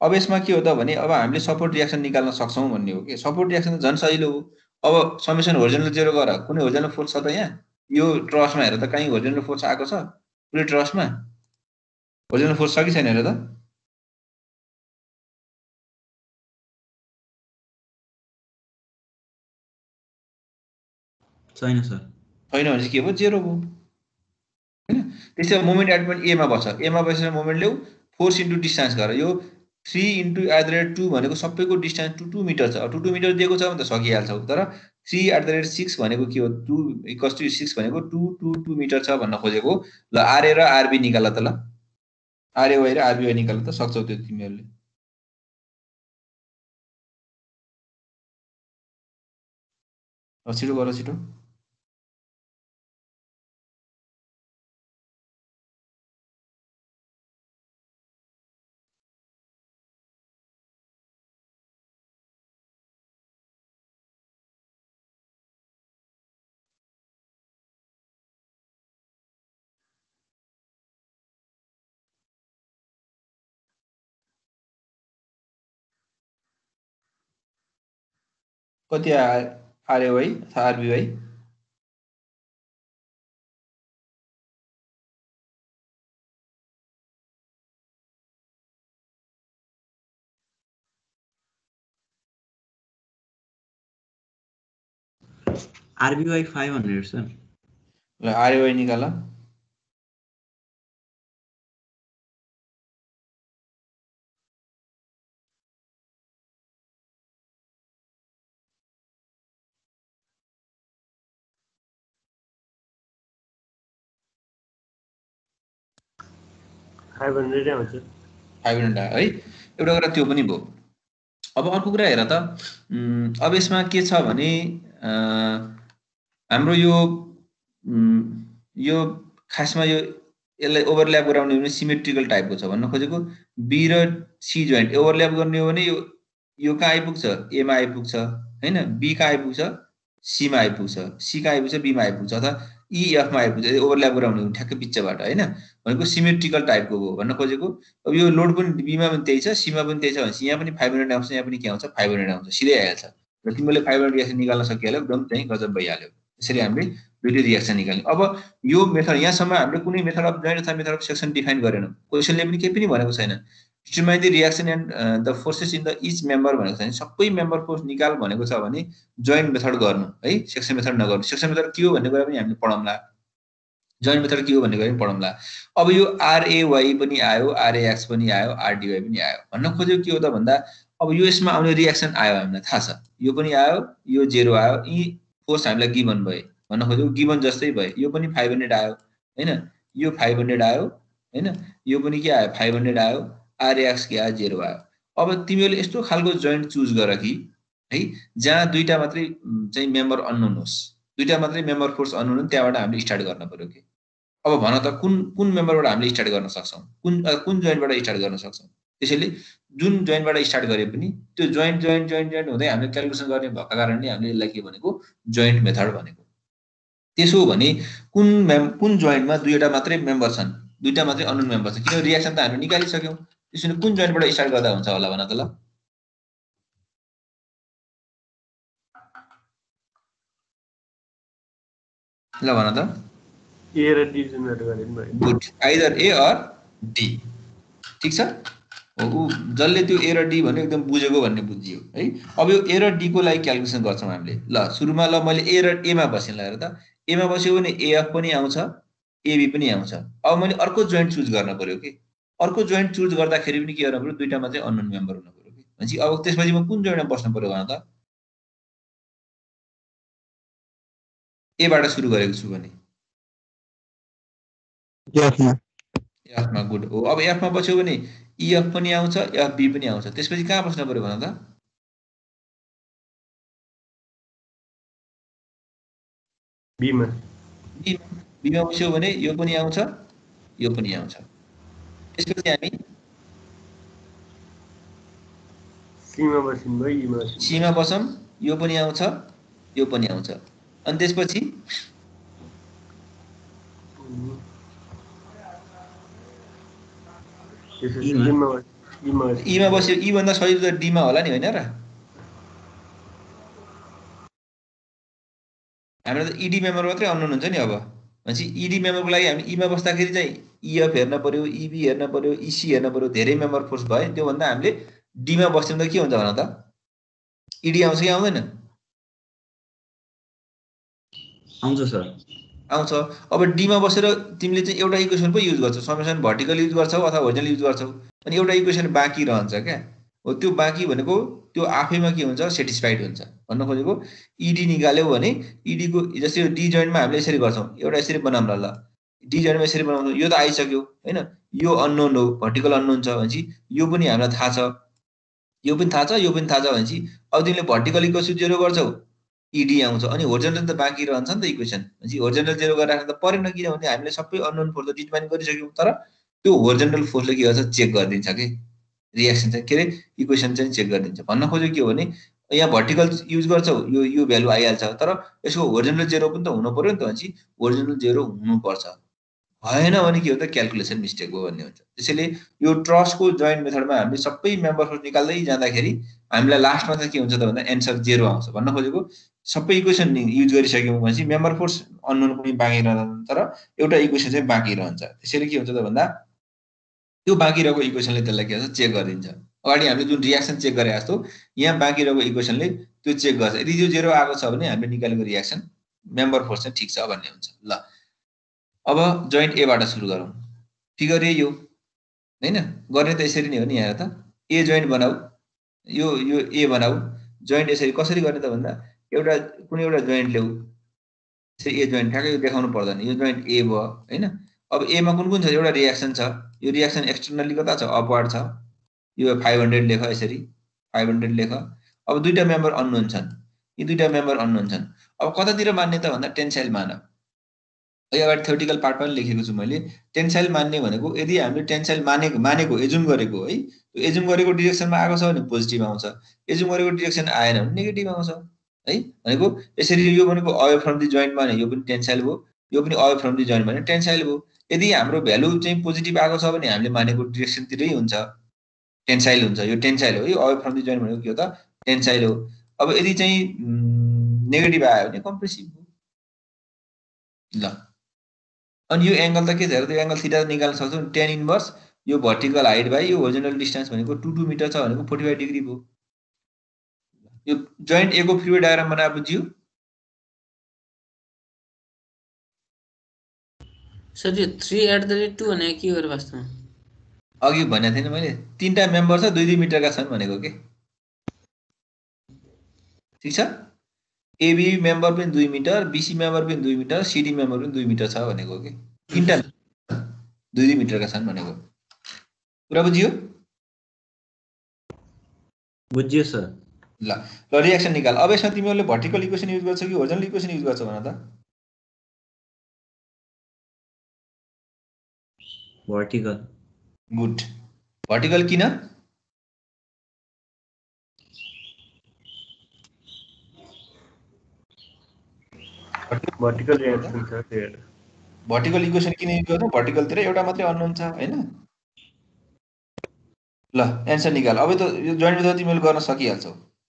अब यसमा के हो त भने अब हामीले सपोर्ट रियाक्सन निकाल्न सक्छौँ भन्ने हो कि? सपोर्ट रियाक्सन त झन् सजिलो हो। अब समेसन होर्जेनल जेरो गर कुनै होर्जेनल फोर्स छ त यहाँ? यो ट्रसमा हेर त कहीँ होर्जेनल फोर्स आएको छ? कुनै ट्रसमा होर्जेनल फोर्स छ कि छैन हेर त? छैन सर छैन भने चाहिँ के भयो? जेरो भयो। होइन? त्यसै मोमेन्ट एट पोइन्ट एमा बस्छ। एमा बसेर मोमेन्ट ल्याऊ फोर्स इन्टु डिस्टेन्स गर यो three into at the rate two भनेको सबैको डिस्टेन्स टू टू मिटर छ। टू टू मिटर दिएको छ भने त सकिहाल्छ। तर three at the rate six भनेको के हो? टू इक्वस टू सिक्स भनेको टू टू टू मिटर छ भन्न खोजेको ल आरए र आरबी निकाल त ल। आरएवाई र आरबिवाई निकाल त सक्छौ त्यो तिमीहरूले। छिटो गर छिटो। कति आरएवाई अथवा R B Y R B Y five hundred sir ल निकाल फाइभ हन्ड्रेडै आउँछ। फाइभ हन्ड्रेड है? एउटा कुरा त्यो पनि भयो। अब अर्को कुरा हेर त अब यसमा के छ भने हाम्रो यो यो खासमा यो यसलाई ओभरल्याप गराउने भने सिमेट्रिकल टाइपको छ भन्न खोजेको। बी र सी जोइन्ट ओभरल्याप गर्ने हो भने यो यो कहाँ आइपुग्छ? एमा आइपुग्छ होइन? बी कहाँ आइपुग्छ? सीमा आइपुग्छ। सी कहाँ आइपुग्छ? बीमा आइपुग्छ अथवा इएफमा आइपुग्छ ओभरल्याप गराउने हो ठ्याक्कै बिचबाट होइन? भनेको सिमेट्रिकल टाइपको हो भन्न खोजेको। अब यो लोड पनि बीमा पनि त्यही छ सीमा पनि त्यही छ भनेपछि यहाँ पनि फाइभ हन्ड्रेड आउँछ यहाँ पनि के आउँछ? फाइभ हन्ड्रेड आउँछ सिधै आइहाल्छ। र तिमीले फाइभ हन्ड्रेड रियाक्सन निकाल्न सकिहाल्यो एकदम चाहिँ गजब भइहाल्यो। त्यसरी हामीले दुइटै रियाक्सन निकाल्यौँ। अब यो मेथड यहाँसम्म हामीले कुनै मेथड अफ जोइन्ट अथवा मेथड अफ सेक्सन डिफाइन गरेनौँ। क्वेसनले पनि केही पनि भनेको छैन। Determine the reaction and the forces in the each member भनेको छ। भने सबै मेम्बर फोर्स निकाल भनेको छ भने जोइन्ट मेथड गर्नु है? सेक्सन मेथड नगर्नु। सेक्सन मेथड के हो भन्ने कुरा पनि हामीले पढाउँला जोइन्ट मेथड के हो भन्ने कुरा पनि पढाउँला अब यो आरएवाई पनि आयो आरएएक्स पनि आयो आरडिवाई पनि आयो। भन्न खोजेको के हो त भन्दा अब यो यसमा आउने रियाक्सन आयो हामीलाई थाहा छ। यो पनि आयो यो जेरो आयो यी फोर्स हामीलाई गिभन भए। भन्न खोजेको गिभन जस्तै भयो यो पनि फाइभ हन्ड्रेड आयो होइन? यो फाइभ हन्ड्रेड आयो होइन? यो पनि के आयो? फाइभ हन्ड्रेड आयो। आरएक्स आयो जेरो आयो अब तिमीहरूले यस्तो खालको जोइन्ट चुज गर कि है जहाँ दुईवटा मात्रै चाहिँ मेम्बर अननोन होस् दुईवटा मात्रै मेम्बर फोर्स अननोन त्यहाँबाट हामीले स्टार्ट गर्न पऱ्यो कि। अब भन त कुन कुन मेम्बरबाट हामीले स्टार्ट गर्न सक्छौँ? कुन कुन जोइन्टबाट स्टार्ट गर्न सक्छौँ? त्यसैले जुन जोइन्टबाट स्टार्ट गरे पनि त्यो जोइन्ट जोइन्ट जोइन्ट जोइन्ट हुँदै हामीले क्यालकुलेसन गर्ने भएको कारणले हामीले यसलाई के भनेको? जोइन्ट मेथड भनेको। त्यसो हो भने कुन मेम कुन जोइन्टमा दुईवटा मात्रै मेम्बर छन्? दुईवटा मात्रै अननोन मेम्बर छ किनभने रियाक्सन त हामीले निकालिसक्यौँ। त्यसो भने कुन जोइन्टबाट स्टार्ट गर्दा हुन्छ होला भन त ल। ल भन त। ए र डी जेनेरेट गरे भयो good either A or D ठिक छ? ऊ जसले त्यो ए र डी भन्यो एकदम बुझेको भन्ने बुझियो है अब यो ए र डीको लागि क्यालकुलेसन गर्छौँ हामीले। ल सुरुमा ल मैले ए र एमा बसेँ ल हेर त। एमा बस्यो भने एएफ पनि आउँछ एबी पनि आउँछ। अब मैले अर्को जोइन्ट चुज गर्न पर्यो कि? अर्को जोइन्ट चुज गर्दाखेरि पनि के गर्नु पऱ्यो दुइटामा चाहिँ अननोन मेम्बर हुनु पऱ्यो कि? भनेपछि अब त्यसपछि म कुन जोइन्टमा बस्नु पऱ्यो भन त? एबाट सुरु गरेको छु भने। एफमा गुड हो अब एफमा बस्यो भने इएफ पनि आउँछ एफबी पनि आउँछ। त्यसपछि कहाँ बस्नु पऱ्यो भन त? बीमा बीमा बस्यो भने यो पनि आउँछ यो पनि आउँछ। हामी सीमा बसिनु भयो इमा बसिनु सीमा बसौँ यो पनि आउँछ यो पनि आउँछ अनि त्यसपछि। ईमा बस्यो ईभन्दा सजिलो त डीमा होला नि होइन र हाम्रो त इडी मेम्बर मात्रै अननोन हुन्छ नि अब भनेपछि इडी मेम्बरको लागि हामी इमा बस्दाखेरि चाहिँ इएफ हेर्न पर्यो इबी हेर्न पर्यो इसी हेर्न पर्यो धेरै मेम्बर फोर्स भयो। त्योभन्दा हामीले डीमा बस्यौँ त के हुन्छ भन त? इडी आउँछ कि आउँदैन? आउँछ सर। आउँछ। अब डीमा बसेर तिमीले चाहिँ एउटा इक्वेसन पो युज गर्छौ। समेसन भर्टिकल युज गर्छौ अथवा होरिजनल युज गर्छौ। अनि एउटा इक्वेसन बाँकी रहन्छ क्या। हो त्यो बाँकी भनेको त्यो आफैमा के हुन्छ? सेटिस्फाइड हुन्छ। भन्न खोजेको इडी निकाल्यौ भने इडीको जस्तै डी जोइन्टमा हामीले यसरी गर्छौँ। एउटा यसरी बनाऊँ ल ल। डी जोइन्टमा यसरी बनाउँछौँ। यो त आइसक्यो होइन? यो अननोन हो भर्टिकल अननोन छ भनेपछि यो पनि हामीलाई थाहा छ। यो पनि थाहा छ यो पनि थाहा छ भनेपछि अब तिमीले भर्टिकल इक्वेसन जेरो गर्छौ इडी आउँछ। अनि होर्जेन्टल त बाँकी रहन्छ नि त इक्वेसन भनेपछि होर्जेन्टल जेरो गरेर राख्नु त परेन किनभने हामीले सबै अननोन फोर्स त डिटर्माइन गरिसक्यौँ। तर त्यो होर्जेन्टल फोर्सले के गर्छ? चेक गरिदिन्छ कि? रियाक्सन चाहिँ के अरे इक्वेसन चाहिँ चेक गरिदिन्छ। भन्न खोजेको के हो भने यहाँ भर्टिकल युज गर्छौ यो यो भ्यालु आइहाल्छ तर यसको होर्जेन्टल जेरो पनि त हुनु पऱ्यो नि त भनेपछि होर्जेन्टल जेरो हुनुपर्छ भएन भने के हो त क्यालकुलेसन मिस्टेक हो भन्ने हुन्छ। त्यसैले यो ट्रस्टको जोइन्ट मेथडमा हामीले सबै मेम्बर फोर्स निकाल्दै जाँदाखेरि हामीलाई लास्टमा चाहिँ के हुन्छ त भन्दा एन्सर जेरो आउँछ। भन्न खोजेको सबै इक्वेसन युज गरिसक्यौँ भनेपछि मेम्बर फोर्स अननोन पनि बाँकी रहन्छ तर एउटा इक्वेसन चाहिँ बाँकी रहन्छ। त्यसैले के हुन्छ त भन्दा त्यो बाँकी रहेको इक्वेसनले त्यसलाई के गर्छ चेक गरिदिन्छ अगाडि हामीले जुन रियाक्सन चेक गरे जस्तो यहाँ बाँकी रहेको इक्वेसनले त्यो चेक गर्छ। यदि त्यो जेरो आएको छ भने हामीले निकालेको रियाक्सन मेम्बर फोर्स चाहिँ ठिक छ भन्ने हुन्छ। ल। अब जोइन्ट एबाट सुरु गरौँ। फिगर ए यो? होइन? गर्ने त यसरी नै हो नि यहाँ त। ए जोइन्ट बनाऊ। यो यो ए बनाऊ। जोइन्ट यसरी कसरी गर्ने त भन्दा एउटा कुनै एउटा जोइन्ट ल्याऊ। यसरी ए जोइन्ट ठ्याक्कै देखाउनु पर्दैन। यो जोइन्ट ए भयो होइन? अब एमा कुन कुन छ? एउटा रियाक्सन छ। यो रियाक्सन एक्सटर्नल्ली कता छ अपवार्ड छ। यो फाइभ हन्ड्रेड लेख यसरी फाइभ हन्ड्रेड लेख। अब दुईवटा मेम्बर अननोन छन् यी दुईवटा मेम्बर अननोन छन् अब कतातिर मान्ने त भन्दा टेन्साइल मान यो अगाडि थ्योरिटिकल पार्ट पनि लेखेको छु मैले। टेन्साइल मान्ने भनेको यदि हामीले टेन्साइल मानेको मानेको एजुम गरेको है त्यो एजुम गरेको डिरेक्सनमा आएको छ भने पोजिटिभ आउँछ। एजुम गरेको डिरेक्सन आएन भने नेगेटिभ आउँछ। है भनेको यसरी यो भनेको अवे फ्रम दि जोइन्ट भने यो पनि टेन्साइल भयो यो पनि अवे फ्रम दि जोइन्ट भने टेन्साइल भयो यदि हाम्रो भ्यालु चाहिँ पोजिटिभ आएको छ भने हामीले मानेको डिरेक्सनतिरै हुन्छ। टेन्साइल हुन्छ। यो टेन्साइल हो। है अवे फ्रम दि जोइन्ट भनेको के हो त? टेन्साइल हो। अब यदि चाहिँ नेगेटिभ आयो भने कम्प्रेसिभ हो। ल। अनि यो एङ्गल त के छ त्यो एङ्गल थिटा निकाल्न सक्छौँ। टेन इन्भर्स यो भर्टिकल हाइट बाई यो होरिजेन्टल डिस्टेन्स भनेको टु टू मिटर छ भनेको फोर्टी फाइभ डिग्री भयो यो जोइन्ट एको फ्री डायग्राम बनाएर बुझ्यो सर यो three at the rate two भनेको के हो वास्तवमा? अघि भनेको थिएन मैले। तिनवटा मेम्बर छ दुई दुई मिटरका छन् भनेको के? ठिक छ? एबी मेम्बर पनि दुई मिटर बिसी मेम्बर पनि दुई मिटर सिडी मेम्बर पनि दुई मिटर छ भनेको के? तिनवटा दुई दुई मिटरका छन् भनेको। कुरा बुझियो? बुझ्यो सर। ल ल रियाक्सन निकाल। अब यसमा तिमीहरूले भर्टिकल इक्वेसन युज गर्छौ कि होरिजनल इक्वेसन युज गर्छौ भन त? भर्टिकल गुड भर्टिकल किन? भर्टिकल भर्टिकल इक्वेसन किन युज गर्नु? भर्टिकलतिर एउटा मात्रै अनुहुन्छ होइन? ल एन्सर निकाल। अब त यो जोइन्ट मेथड तिमीले गर्न सकिहाल्छौ।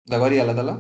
ल गरिहाल त ल।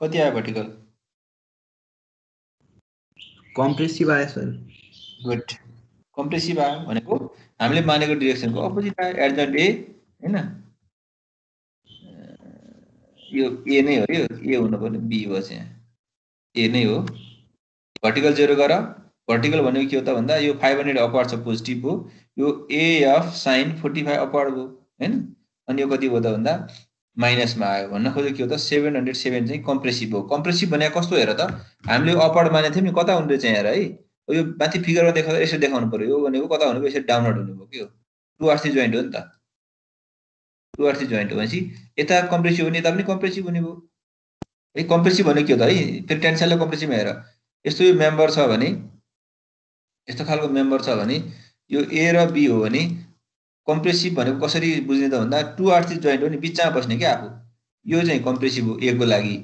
कति आयो भर्टिकल कम्प्रेसिभ आयो सर गुड कम्प्रेसिभ आयो भनेको हामीले मानेको डिरेक्सनको अपोजिट आयो एडजन्ट ए होइन? यो ए नै हो यो ए हुनु पर्ने बी भयो चाहिँ। ए नै हो। भर्टिकल जेरो गर। भर्टिकल भनेको के हो त भन्दा यो फाइभ हन्ड्रेड अपवार्ड छ पोजिटिभ हो। यो A F sine forty five upward भयो होइन? अनि यो कति भयो त भन्दा माइनसमा आयो भन्न खोजेको के हो त? सेभेन हन्ड्रेड सेभेन चाहिँ कम्प्रेसिभ हो। कम्प्रेसिभ भनेको कस्तो हेर त? हामीले अपवार्ड मानेको थियौँ नि कता हुँदो चाहिँ हेर है? यो माथि फिगरमा देखाउँदा यसरी देखाउनु पऱ्यो। यो भनेको कता हुनु यसरी डाउनलोड हुने भयो। कि हो? टु आरसी जोइन्ट हो नि त। टु आरसी जोइन्ट हो भनेपछि यता कम्प्रेसिभ हुने यता पनि कम्प्रेसिभ हुने भयो। है कम्प्रेसिभ भनेको के हो त? है फेरि टेन्सनले कम्प्रेसिभ हेर। यस्तो यो मेम्बर छ भने यस्तो खालको मेम्बर छ भने यो ए र बी हो भने कम्प्रेसिभ भनेको कसरी बुझ्ने त भन्दा टु आरसी जोइन्ट हो नि बिचमा बस्ने क्या आफू। यो चाहिँ कम्प्रेसिभ हो एको लागि।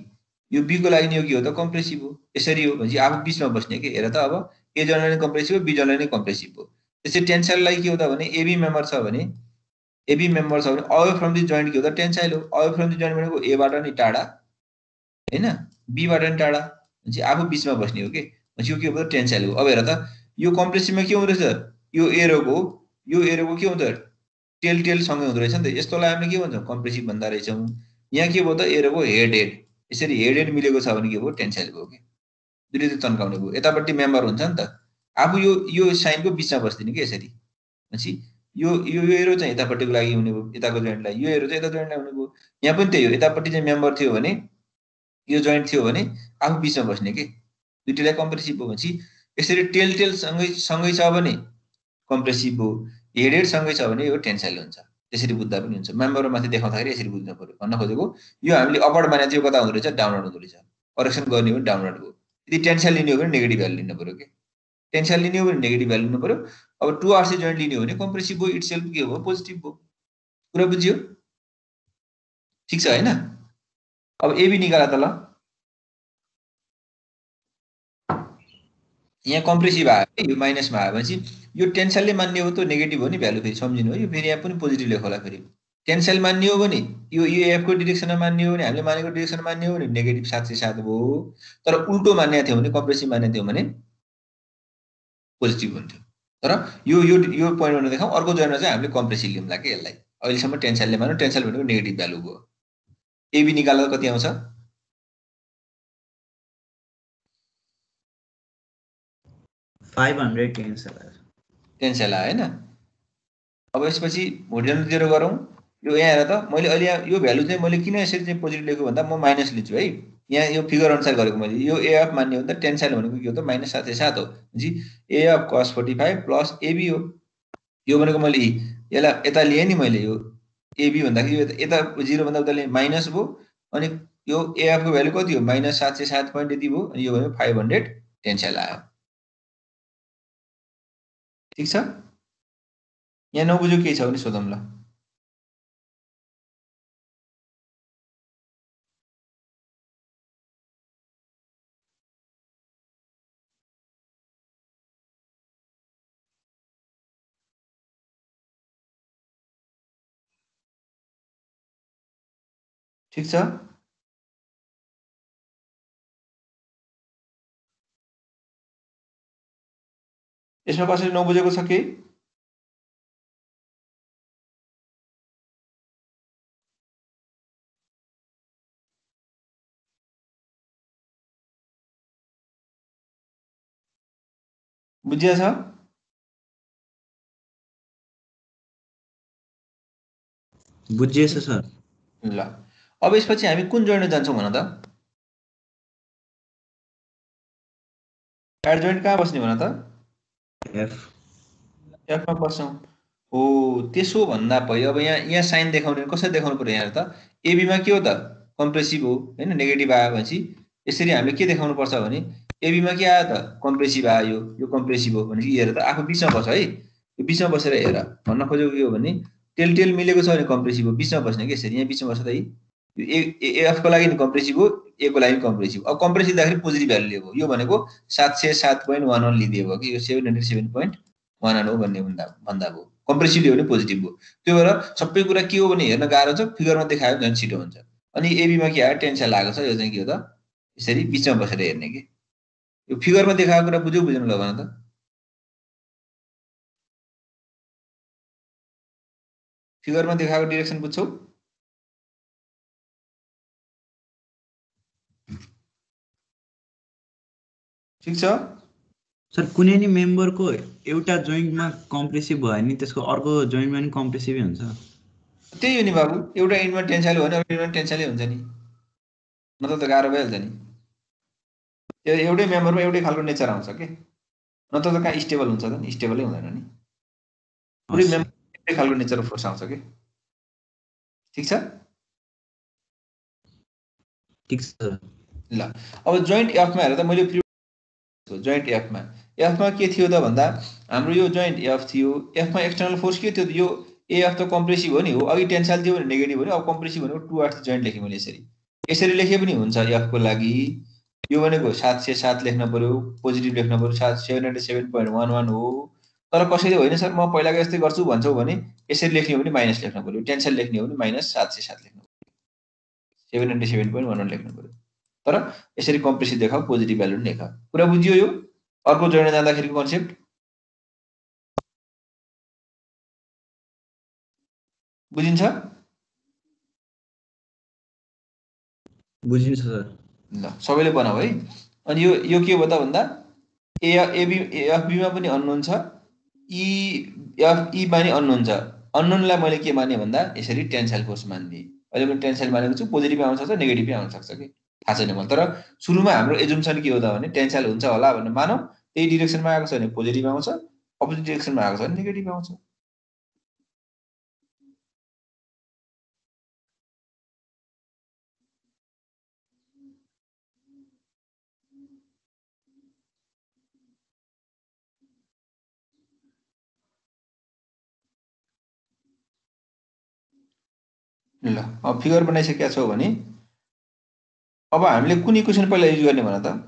यो बीको लागि यो के हो त कम्प्रेसिभ हो यसरी हो भनेपछि आफू बिचमा बस्ने कि? हेर त अब ए जनलाई नै कम्प्रेसिभ हो बी जनलाई नै कम्प्रेसिभ हो। त्यसै टेन्साइललाई के हो त भने एबी मेम्बर छ भने एबी मेम्बर छ भने अवे फ्रम दि जोइन्ट के हो त टेन्साइल हो। अवे फ्रम दि जोइन्ट भनेको एबाट नि टाढा होइन? बीबाट नि टाढा भनेपछि आफू बिचमा बस्ने हो कि? भनेपछि यो के हो त? टेन्साइल हो। अब हेर त यो कम्प्रेसिभमा के हुँदो रहेछ? यो एरोको यो एरोको के हुँदो टेल टेलसँगै हुँदो रहेछ नि त। यस्तोलाई हामीले के भन्छौँ? कम्प्रेसिभ भन्दा रहेछौँ यहाँ के भयो त? एरोको हेड हेड यसरी हेड हेड मिलेको छ भने के भयो? टेन्साइल भयो कि? दुइटै तन्काउने भयो। यतापट्टि मेम्बर हुन्छ नि त। आफू यो यो साइनको बिचमा बस्दिने कि यसरी? भनेपछि यो यो एरो चाहिँ यतापट्टिको लागि हुने भयो। यताको जोइन्टलाई यो एरो चाहिँ यता जोइन्टलाई हुने भयो। यहाँ पनि त्यही हो। यतापट्टि चाहिँ मेम्बर थियो भने यो जोइन्ट थियो भने आफू बिचमा बस्ने कि? दुइटैलाई कम्प्रेसिभ हो भनेपछि यसरी टेल टेल सँगै सँगै छ भने कम्प्रेसिभ हो हेड हेड सँगै छ भने यो टेन्साइल हुन्छ। त्यसरी बुझ्दा पनि हुन्छ। मेम्बरमा माथि देखाउँदाखेरि यसरी बुझ्नु पऱ्यो। भन्न खोजेको यो हामीले अपवर्ड माने यो कता हुँदो रहेछ? डाउनलोड हुँदो रहेछ। करेक्सन गर्ने हो भने डाउनलोड भयो। यदि टेन्साइल लिने हो भने नेगेटिभ भ्यालु लिनु पऱ्यो कि टेन्साइल लिने हो भने नेगेटिभ भ्यालु लिनु पऱ्यो। अब टु आरसी जोइन्ट लिने हो भने कम्प्रेसिभ भयो इट सेल्फ के हो पोजिटिभ भयो। कुरा बुझ्यो? ठिक छ होइन? अब एबी निकाला त ल। यहाँ कम्प्रेसिभ आयो यो माइनसमा आयो भनेपछि यो टेन्साइलले मान्ने हो त नेगेटिभ हो नि भ्यालु फेरि सम्झिनु हो यो फेरि यहाँ पनि पोजिटिभ लेख होला फेरि। टेन्साइल मान्ने हो भने यो युएफको डिरेक्सनमा मान्ने हो भने हामीले मानेको डिरेक्सनमा मान्ने हो भने नेगेटिभ सात सय सात भयो। तर उल्टो मान्ने थियो भने कम्प्रेसिभ मान्ने थियो भने पोजिटिभ हुन्थ्यो। तर यो यो यो पोइन्टमा देखाउँ अर्को जोइनमा चाहिँ हामीले कम्प्रेसिभ लिउँला कि यसलाई। अहिलेसम्म टेन्साइलले मान्यो टेन्साइल भनेको नेगेटिभ भ्यालु भयो। एबी निकाल्दा कति आउँछ? टेन्सल होइन? अब यसपछि भोटिजन जेरो गरौँ। यो यहाँ हेर त मैले अहिले यहाँ यो भ्यालु चाहिँ मैले किन यसरी चाहिँ पोजिटिभ लेखेको भन्दा म माइनस लिन्छु है। यहाँ यो फिगर अनुसार गरेको मैले। यो एएफ मान्ने हो त टेन्साइल भनेको हो त? माइनस सय सात हो। G AF cos forty five plus AB हो। यो भनेको मैले यसलाई यता लिएँ नि मैले यो एबी भन्दाखेरि यो यता जिरोभन्दा उता लिएँ। माइनस भयो। अनि यो एएफको भ्यालु कति हो? माइनस सात सय सात पोइन्ट यति भयो। अनि यो भनेको फाइभ हन्ड्रेड टेन्साइल आयो। ठिक छ? यहाँ नबुझ्यो केही छ भने सोधौँ ल। ठिक छ? यसमा कसरी नबुझेको छ के? बुझिया छ? बुझिएछ सर। ल। अब यसपछि हामी कुन जोइन्टमा जान्छौँ भन त? एड जोइन्ट कहाँ बस्ने भन त? एफ एफमा बस्छौँ हो त्यसो भन्दा पहिले अब यहाँ यहाँ साइन देखाउने कसरी देखाउनु पऱ्यो यहाँ त? एबीमा के हो त? कम्प्रेसिभ हो होइन? नेगेटिभ आयो भनेपछि यसरी हामीले के देखाउनु पर्छ भने एबीमा के आयो त? कम्प्रेसिभ आयो यो कम्प्रेसिभ हो भनेपछि हेर त आफू बिचमा बस है? यो बिचमा बसेर हेर भन्न खोजेको के हो भने टेल टेल मिलेको छ भने कम्प्रेसिभ हो बिचमा बस्ने कि यसरी? यहाँ बिचमा बस्छ त यो एफको लागि कम्प्रेसिभ हो एको लागि पनि कम्प्रेसिभ अब कम्प्रेसिभ दिँदाखेरि पोजिटिभ भ्यालु लिएको यो भनेको सात सय सात पोइन्ट वान वान लिइदिएको कि यो seven hundred seven point one one हो भन्ने भन्दा भन्दा भयो कम्प्रेसिभ लियो भने पोजिटिभ हो। त्यो भएर सबै कुरा के हो भने हेर्न गाह्रो छ फिगरमा देखायो झन् छिटो हुन्छ। अनि एबीमा के आयो? टेन्सन लागेको छ यो चाहिँ के हो त? यसरी बिचमा बसेर हेर्ने कि। यो फिगरमा देखाएको कुरा बुझ्यो बुझ्नु ल भन त। फिगरमा देखाएको डिरेक्सन बुझ्छौ? ठिक छ? सर कुनै नि मेम्बरको एउटा जोइन्टमा कम्प्रेसिभ भयो भने त्यसको अर्को जोइन्टमा नि कम्प्रेसिभै हुन्छ। त्यही हो नि बाबु एउटा इन्डमा टेन्साइल हो भने अर्को इन्डमा टेन्साइलै हुन्छ नि। नत्र त गाह्रो भइहाल्छ नि। एउटै मेम्बरमा एउटै खालको नेचर आउँछ कि? नत्र त कहाँ स्टेबल हुन्छ त नि स्टेबलै हुँदैन नि। पुरै हस्। मेम्बर एउटै खालको नेचर फोर्स आउँछ कि? ठिक छ? ठिक छ। ल अब जोइन्ट एफमा त मैले जोइन्ट एफमा एफमा के थियो त भन्दा हाम्रो यो जोइन्ट एफ थियो एफमा एक्सटर्नल फोर्स के थियो यो एएफ त कम्प्रेसिभ हो नि हो? अघि टेन्साइल थियो भने नेगेटिभ हो नि अब कम्प्रेसिभ भनेको टु आर्थ जोइन्ट लेखेँ मैले यसरी। यसरी लेखे पनि हुन्छ एफको लागि। यो भनेको सात सय सात लेख्न पऱ्यो पोजिटिभ लेख्न पऱ्यो सात seven hundred seven point one one हो। तर कसैले होइन सर म पहिलाको यस्तै गर्छु भन्छौ भने यसरी लेख्ने हो भने माइनस लेख्न पऱ्यो टेन्साइल लेख्ने हो भने माइनस सात सय सात लेख्नु पऱ्यो seven hundred seven point one one लेख्नु पऱ्यो तर यसरी कम्प्रेसिभ देखाऊ पोजिटिभ भ्यालु पनि लेख कुरा बुझियो यो? अर्को जोड्न जाँदाखेरिको कन्सेप्ट? बुझिन्छ? बुझिन्छ सर। ल सबैले बनाऊ है। अनि यो यो के हो त भन्दा ए एबी एफबीमा पनि अननोन छ इ एफ ईमा नि अननोन छ। अननोनलाई मैले के माने भन्दा यसरी टेन्साइल फोर्स मानिदिएँ। अहिले मैले टेन्साइल मानेको छु पोजिटिभ आउन सक्छ नेगेटिभै आउन सक्छ कि? थाहा छैन मलाई तर सुरुमा हाम्रो एजुम्सन के हो त भने टेन्साइल हुन्छ होला भनेर मानौ। त्यही डिरेक्सनमा आएको छ भने पोजिटिभ आउँछ अपोजिट डिरेक्सनमा आएको छ भने नेगेटिभ आउँछ। ल अब फिगर बनाइसकेका छौ भने अब हामीले कुन इक्वेसन पहिला युज गर्ने भन त।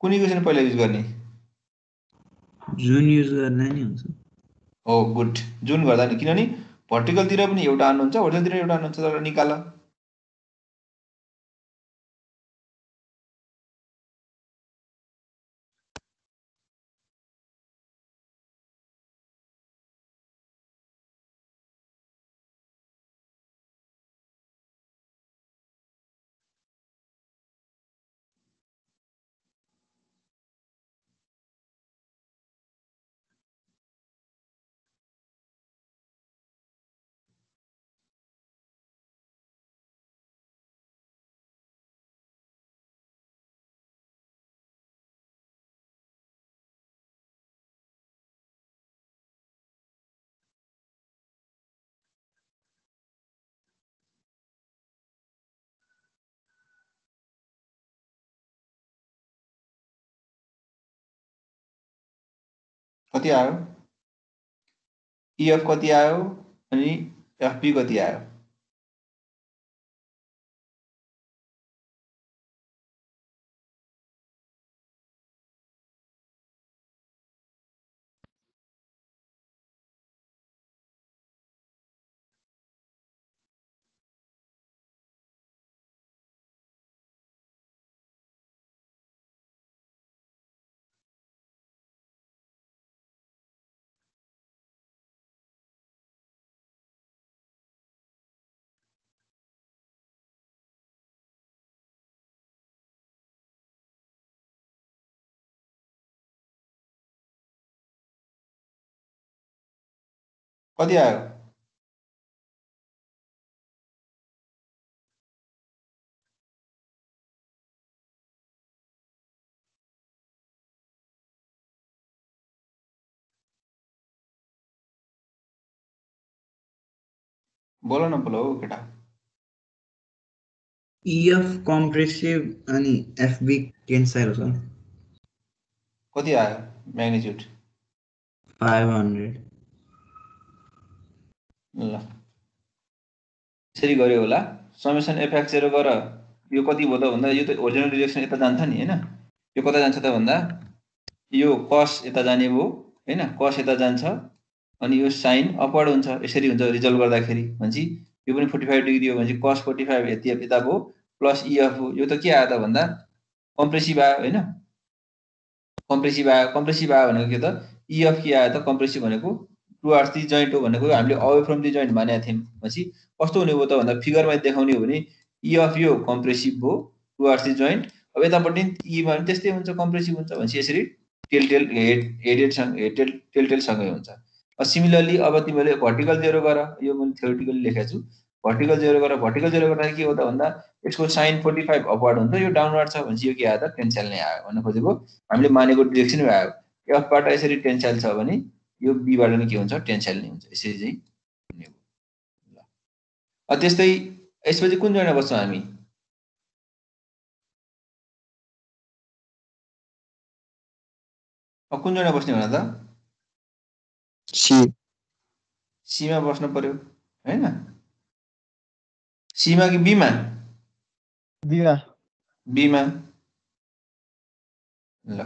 कुन इक्वेसन पहिला युज गर्ने? जुन युज गर्दा नि हुन्छ। हो गुड जुन गर्दा नि किनभने भर्टिकलतिर पनि एउटा अन हुन्छ एउटा अन हुन्छ तर निकाल कति आयो? इएफ कति आयो? अनि एफबी कति आयो? कति आयो बोल न बोल हौ केटा इएफ कम्प्रेसिभ अनि एफबी टेन्साइल छ कति आयो? म्याग्निच्युड फाइभ हन्ड्रेड ल। यसरी गऱ्यो होला। समेसन एफएक्स जेरो गर। यो कति भयो त भन्दा यो त ओरिजिनल डिरेक्सन यता जान्छ नि होइन? यो कता जान्छ त भन्दा यो कस यता जाने भयो होइन? कस यता जान्छ अनि यो साइन अपवर्ड हुन्छ। यसरी हुन्छ रिजल्भ गर्दाखेरि भनेपछि यो पनि फोर्टी फाइभ डिग्री हो भनेपछि कस फोर्टी फाइभ यति यता भयो प्लस इएफ हो यो त के आयो त भन्दा कम्प्रेसिभ आयो होइन? कम्प्रेसिभ आयो कम्प्रेसिभ आयो भनेको के त? इएफ के आयो त कम्प्रेसिभ भनेको टु आर्स दि जोइन्ट हो भनेको हामीले अवे फ्रम दि जोइन्ट भनेको थियौँ। भनेपछि कस्तो हुने भयो त भन्दा फिगरमा देखाउने हो भने इएफ यो कम्प्रेसिभ हो टु आर्स दि जोइन्ट अब यतापट्टि इमा पनि त्यस्तै हुन्छ कम्प्रेसिभ हुन्छ भनेपछि यसरी टेलटेल हेड हेडेडसँग हेडेड टेलटेलसँगै हुन्छ। सिमिलरली अब तिमीले भर्टिकल जेरो गर यो मैले थ्योरिटिकली लेखेको छु। भर्टिकल जेरो गर भर्टिकल जेरो गर्दाखेरि के हो त भन्दा यसको साइन फोर्टी फाइभ अपवार्ड हुन्छ यो डाउनवार्ड छ भनेपछि यो के आयो त? टेन्साइल नै आयो। भन्न खोजेको हामीले मानेको डिरेक्सन आयो। एफबाट यसरी टेन्साइल छ भने यो बीबाट नै के हुन्छ? टेन्साइल नै हुन्छ। यसरी चाहिँ हुने भयो ल। त्यस्तै यसपछि कुन जोइन्टमा बस्छौँ हामी? कुन जोइन्टमा बस्ने भन त? सी सीमा बस्नु पर्यो होइन? सीमा कि बीमा बिमा बीमा ल।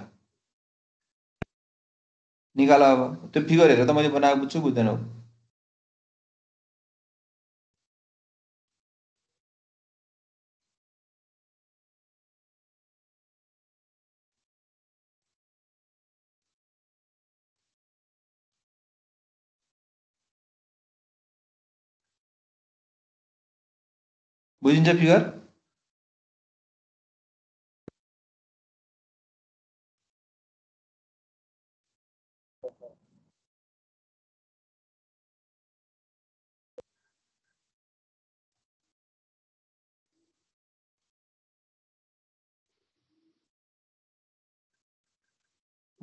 निकाल अब। त्यो फिगर हेरेर त मैले बनाएको बुझ्छु बुझ्दैनौ बुझिन्छ फिगर?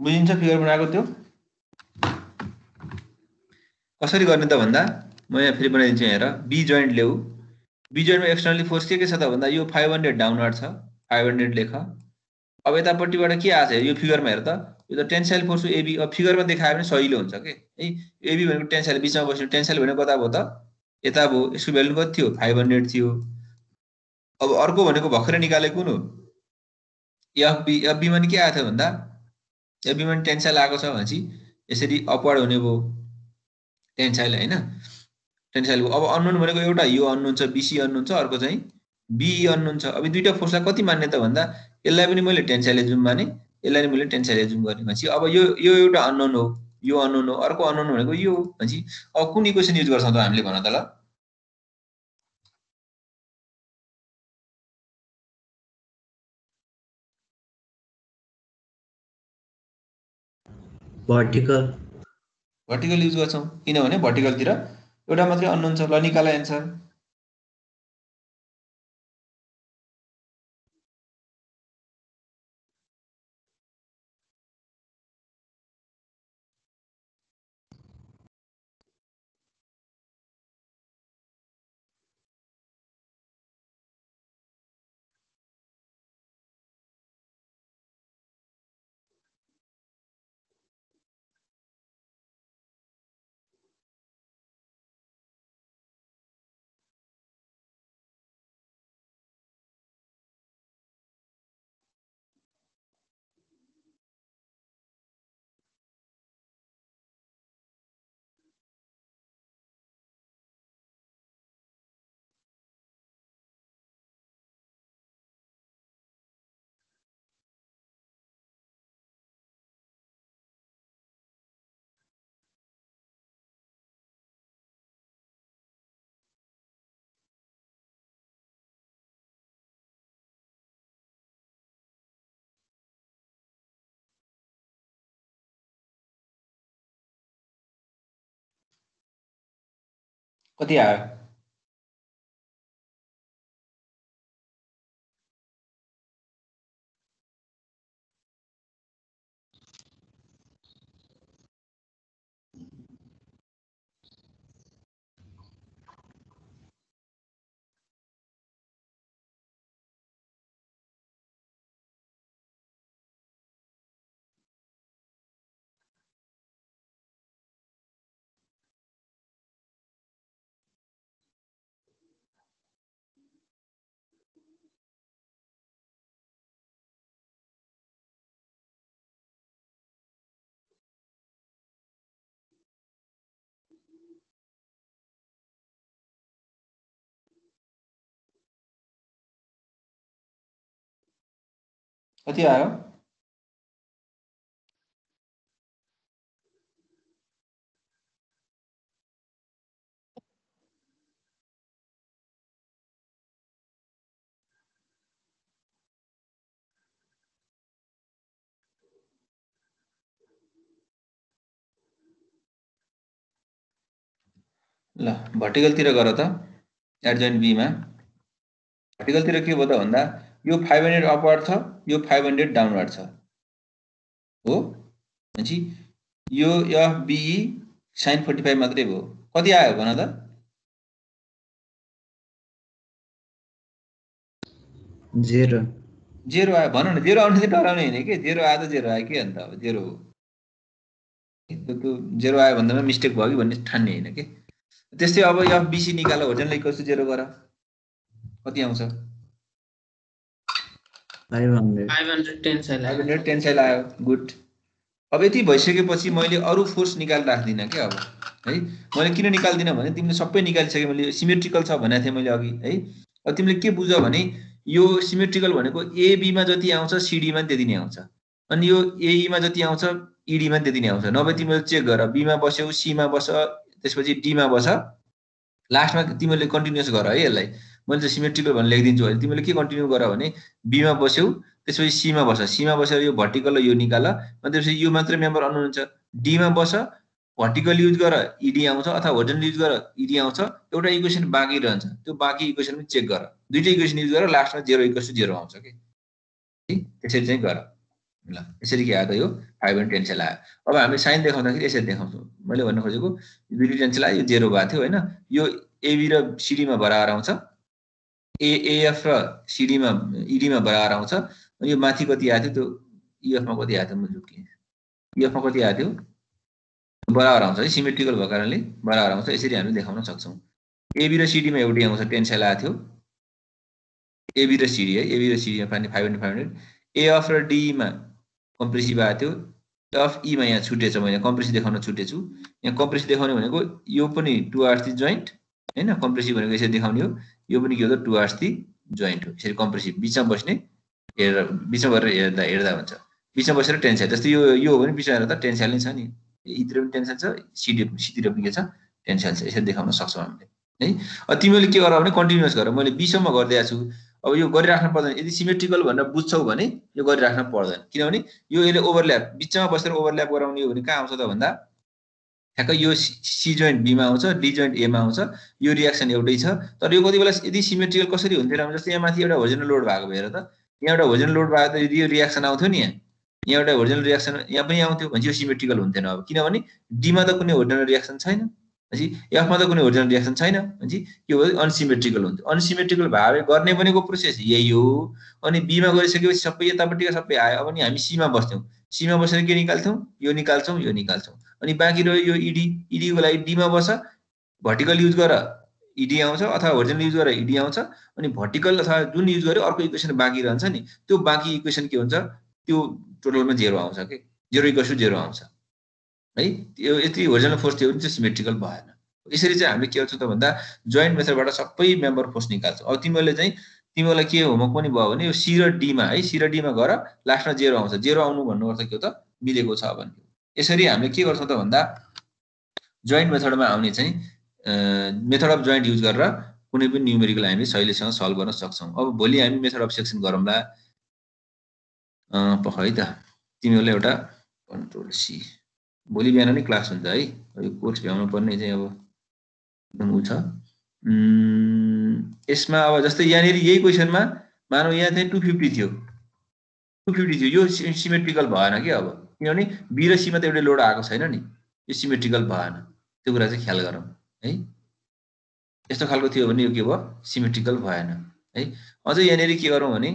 बुझिन्छ फिगर बनाएको त्यो? कसरी गर्ने त भन्दा? म यहाँ फेरि बनाइदिन्छु यहाँ हेर। बी जोइन्ट ल्याऊ बी जोइन्टमा एक्सटर्नली फोर्स के के छ त भन्दा? यो फाइभ हन्ड्रेड डाउनवार्ड छ। फाइभ हन्ड्रेड लेख। अब यतापट्टिबाट के आएको छ यो फिगरमा हेर त। यो त टेन्साइल फोर्स एबी अब फिगरमा देखायो भने सजिलो हुन्छ कि? है? एबी भनेको टेन्साइल बिचमा बस्नु टेन्साइल भनेको कता भयो त? यता भयो। यसको भ्यालु कति थियो? फाइभ हन्ड्रेड थियो। अब अर्को भनेको भर्खरै निकालेको कुन हो? एफबी एफबीमा नि के आएको थियो भन्दा? एफबीमा नि टेन्साइल आएको छ भनेपछि यसरी अपवार्ड हुने भयो। टेन्साइल होइन? टेन्साइल अब अननोन भनेको एउटा यो अननोन छ बिसी अननोन छ अर्को चाहिँ बिई अननोन छ। अब दुइटा फोर्सलाई कति मान्ने त भन्दा यसलाई पनि मैले टेन्साइल एजुम माने यसलाई पनि मैले टेन्साइल एजुम गर्ने भनेपछि अब यो यो एउटा अननोन हो यो अननोन हो अर्को अननोन भनेको यो हो भनेपछि अब कुन इक्वेसन युज गर्छौँ त हामीले भन त ल? भर्टिकल भर्टिकल युज गर्छौँ। किनभने भर्टिकलतिर एउटा मात्रै अननोन छ ल निकाल एन्सर कति आयो कति आयो? ल भर्टिकलतिर गर त एडजोइन्ट बीमा भर्टिकलतिर के भयो त भन्दा? यो फाइभ हन्ड्रेड अपवार्ड छ यो फाइभ हन्ड्रेड डाउनवार्ड छ। हो? भनेपछि यो एफबिई साइन फोर्टी फाइभ मात्रै भयो। कति आयो भन त? जेरो जेरो आयो। भन न जेरो आउनु चाहिँ डराउने होइन कि? जेरो आयो त जेरो आयो के? अन्त अब जेरो हो। त्यो त्यो जेरो आयो भन्दामा मिस्टेक भयो कि भन्ने ठान्ने होइन कि? त्यस्तै अब एफबिसी निकाल होटेल कस्तो जेरो गर? कति आउँछ? Five hundred. Five hundred tensile five hundred tensile आयो गुड अब यति भइसकेपछि मैले अरू फोर्स निकाल राख्दिनँ क्या अब है? मैले किन निकाल्दिनँ भने तिमीले सबै निकालिसकेँ मैले सिमेट्रिकल छ भनेको थिएँ मैले अघि है? अब तिमीले के बुझ भने यो सिमेट्रिकल भनेको एबीमा जति आउँछ सिडीमा पनि त्यति नै आउँछ। अनि यो एईमा जति आउँछ इडीमा पनि त्यति नै आउँछ। नभए तिमीले चेक गर बीमा बस्यौ सीमा बस त्यसपछि डीमा बस लास्टमा तिमीले कन्टिन्युस गर है यसलाई। मैले चाहिँ सिमेट्रिकल भनेर लेखिदिन्छु अहिले तिमीले के कन्टिन्यू गर भने बीमा बस्यौ त्यसपछि सीमा बस सीमा बसेर यो भर्टिकल र यो निकाल। अनि त्यसपछि यो मात्रै मेम्बर आउनुहुन्छ डीमा बस भर्टिकल युज गर इडी आउँछ अथवा होर्जन युज गर इडी आउँछ। एउटा इक्वेसन बाँकी रहन्छ। त्यो बाँकी इक्वेसन पनि चेक गर। दुइटै इक्वेसन युज गर लास्टमा जेरो इक्वेस जेरो आउँछ कि त्यसरी चाहिँ गर। ल यसरी के आयो त यो? फाइभ एन्ड टेन्सेल आयो। अब हामीले साइन देखाउँदाखेरि यसरी देखाउँछौँ। मैले भन्न खोजेको दुइटै टेन्सेल आयो यो जेरो भएको थियो होइन? यो एबी र सिडीमा बराबर आउँछ। एएफ र सिडीमा इडीमा बराबर आउँछ। यो माथि कति आएको थियो त्यो इएफमा कति आएको थियो म झुक्किएँ इएफमा कति आएको थियो? बराबर आउँछ है सिमेट्रिकल भएको कारणले बराबर आउँछ। यसरी हामीले देखाउन सक्छौँ। एबी र सिडीमा एउटै आउँछ टेन्सेल आएको थियो। एबी र सिडी है एबी र सिडीमा पानी five hundred five hundred A F र डीमा कम्प्रेसिभ आएको थियो। एफ इमा यहाँ छुटेछ मैले कम्प्रेसिभ देखाउन छुटेछु। यहाँ कम्प्रेसिभ देखाउने भनेको यो पनि टु आर्स जोइन्ट होइन? कम्प्रेसिभ भनेको यसरी देखाउने हो। यो पनि के हो त टु आर्स जोइन्ट हो यसरी कम्प्रेसिभ बिचमा बस्ने हेरेर बिचमा गरेर हेर्दा हेर्दा हुन्छ। बिचमा बसेर टेन्साइल जस्तै यो यो हो भने बिचमा हेर्दा टेन्साइल नै छ नि। इतिर पनि टेन्सन छ सिडी सीतिर पनि के छ? टेन्साइल छ। यसरी देखाउन सक्छौँ हामीले है? अब तिमीले के गर भने कन्टिन्युस गर मैले बिसम्म गरिदिएको छु। अब यो गरिराख्न पर्दैन। यदि सिमेट्रिकल भनेर बुझ्छौ भने यो गरिराख्न पर्दैन। किनभने यो यसले ओभरल्याप बिचमा बसेर ओभरल्याप गराउने हो भने कहाँ आउँछ त भन्दा? ठ्याक्कै यो सी जोइन्ट बीमा आउँछ डी जोइन्ट एमा आउँछ यो रियाक्सन एउटै छ. तर यो कति बेला यदि सिमेट्रिकल कसरी हुन्थ्यो भने जस्तै यहाँ माथि एउटा होर्जनल लोड भएको भएर त यहाँ एउटा होर्जनल लोड भएको त यदि यो रियाक्सन आउँथ्यो नि यहाँ यहाँ एउटा होर्जनल रियाक्सन यहाँ पनि आउँथ्यो भने यो सिमेट्रिकल हुन्थेन अब किनभने डीमा त कुनै होर्जनल रियाक्सन छैन भनेपछि एफमा त कुनै होर्जनल रियाक्सन छैन। भनेपछि के भयो अनसिमेट्रिकल हुन्थ्यो अनसिमेट्रिकल भए गर्ने भनेको प्रोसेस यही हो। अनि बीमा गरिसकेपछि सबै यतापट्टिका सबै आयो। अब नि हामी सीमा बस्थ्यौँ। सीमा बसेर के निकाल्थ्यौँ? यो निकाल्छौँ यो निकाल्छौँ। अनि बाँकी रह्यो यो इडी इडीको लागि डीमा बस। भर्टिकल युज गर। इडी आउँछ अथवा होर्जनल युज गरेर इडी आउँछ। अनि भर्टिकल अथवा जुन युज गर्यो अर्को इक्वेसन बाँकी रहन्छ नि। त्यो बाँकी इक्वेसन के हुन्छ? त्यो टोटलमा जेरो आउँछ कि जेरो इक्वस टु जेरो आउँछ। है? त्यो यति होर्जनल फोर्स थियो भने चाहिँ सिमेट्रिकल भएन। यसरी चाहिँ हामीले के गर्छौँ त भन्दा जोइन्ट मेथडबाट सबै मेम्बर फोर्स निकाल्छौँ। अब तिमीहरूले चाहिँ तिमीलाई के होमवर्क पनि भयो भने यो सी र डीमा है? सी र डीमा गएर लास्टमा जेरो आउँछ। जेरो आउनु भन्नु अर्थ के हो त? मिलेको छ भन्ने यसरी हामीले के गर्छौँ त भन्दा जोइन्ट मेथडमा आउने चाहिँ मेथड अफ जोइन्ट युज गरेर कुनै पनि न्युमेरिकल हामीले शैलीसँग सल्भ गर्न सक्छौँ। अब भोलि हामी मेथड अफ सेक्सन गरौँला। पख है त। तिमीहरूलाई एउटा कन्ट्रोल सी भोलि बिहान नै क्लास हुन्छ है। यो कोर्स भ्याउनु पर्ने चाहिँ अब एकदम ऊ छ। यसमा अब जस्तै यहाँनिर यही क्वेसनमा मानौ यहाँ चाहिँ टु फिफ्टी थियो। टु फिफ्टी थियो। यो सिमेट्रिकल भएन कि अब। किनभने बी र सीमा त एउटै लोड आएको छैन नि। यो सिमेट्रिकल भएन। त्यो कुरा चाहिँ ख्याल गरौँ है। यस्तो खालको थियो भने यो के भयो? सिमेट्रिकल भएन है। अझै यहाँनिर के गरौँ भने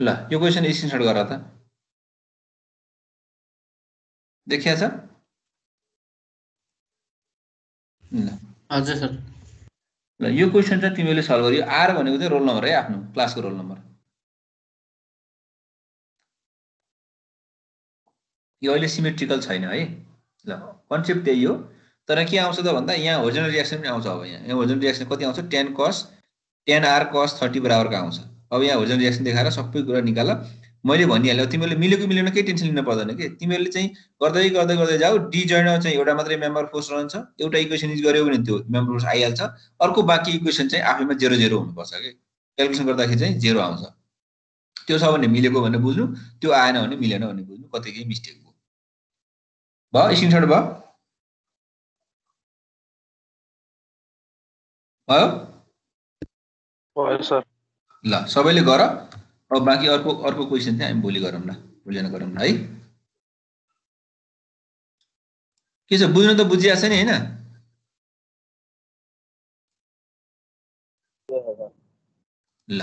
ल यो क्वेसन स्क्रिनसट गर त। देखिया छ? ल। हजुर सर। ल यो क्वेसन चाहिँ तिमीले सल्भ गर्यो। आर भनेको चाहिँ रोल नम्बर है आफ्नो क्लासको रोल नम्बर यो अहिले सिमेट्रिकल छैन है। ल कन्सेप्ट त्यही हो। तर के आउँछ त भन्दा यहाँ होर्जनल रियाक्सन पनि आउँछ अब यहाँ। यहाँ होर्जनल रियाक्सन कति आउँछ? टेन कस टेन आर कस थर्टी बराबरको आउँछ? अब यहाँ होर्जनल रियाक्सन देखाएर सबै कुरा निकाल मैले भनिहालेँ तिमीहरूले मिलेको मिलेन केही टेन्सन लिनु पर्दैन कि? तिमीहरूले चाहिँ गर्दै गर्दै गर्दै जाऊ डी जोइनमा चाहिँ एउटा मात्रै मेम्बर फोर्स रहन्छ एउटा इक्वेसन युज गऱ्यो भने त्यो मेम्बर फोर्स आइहाल्छ अर्को बाँकी इक्वेसन चाहिँ आफैमा जेरो जेरो हुनुपर्छ कि? क्यालकुलेसन गर्दाखेरि चाहिँ जेरो आउँछ। त्यो छ भने मिलेको भने बुझ्नु त्यो आएन भने मिलेन भने बुझ्नु कतै केही मिस्टेक भयो भयो? स्क्रिनसट भयो? भयो सर। ल सबैले गर। अब बाँकी अर्को अर्को क्वेसन चाहिँ हामी भोलि गरौँ न भोलि गरौँ न है। के छ बुझ्नु त बुझिया छ नि होइन? ल।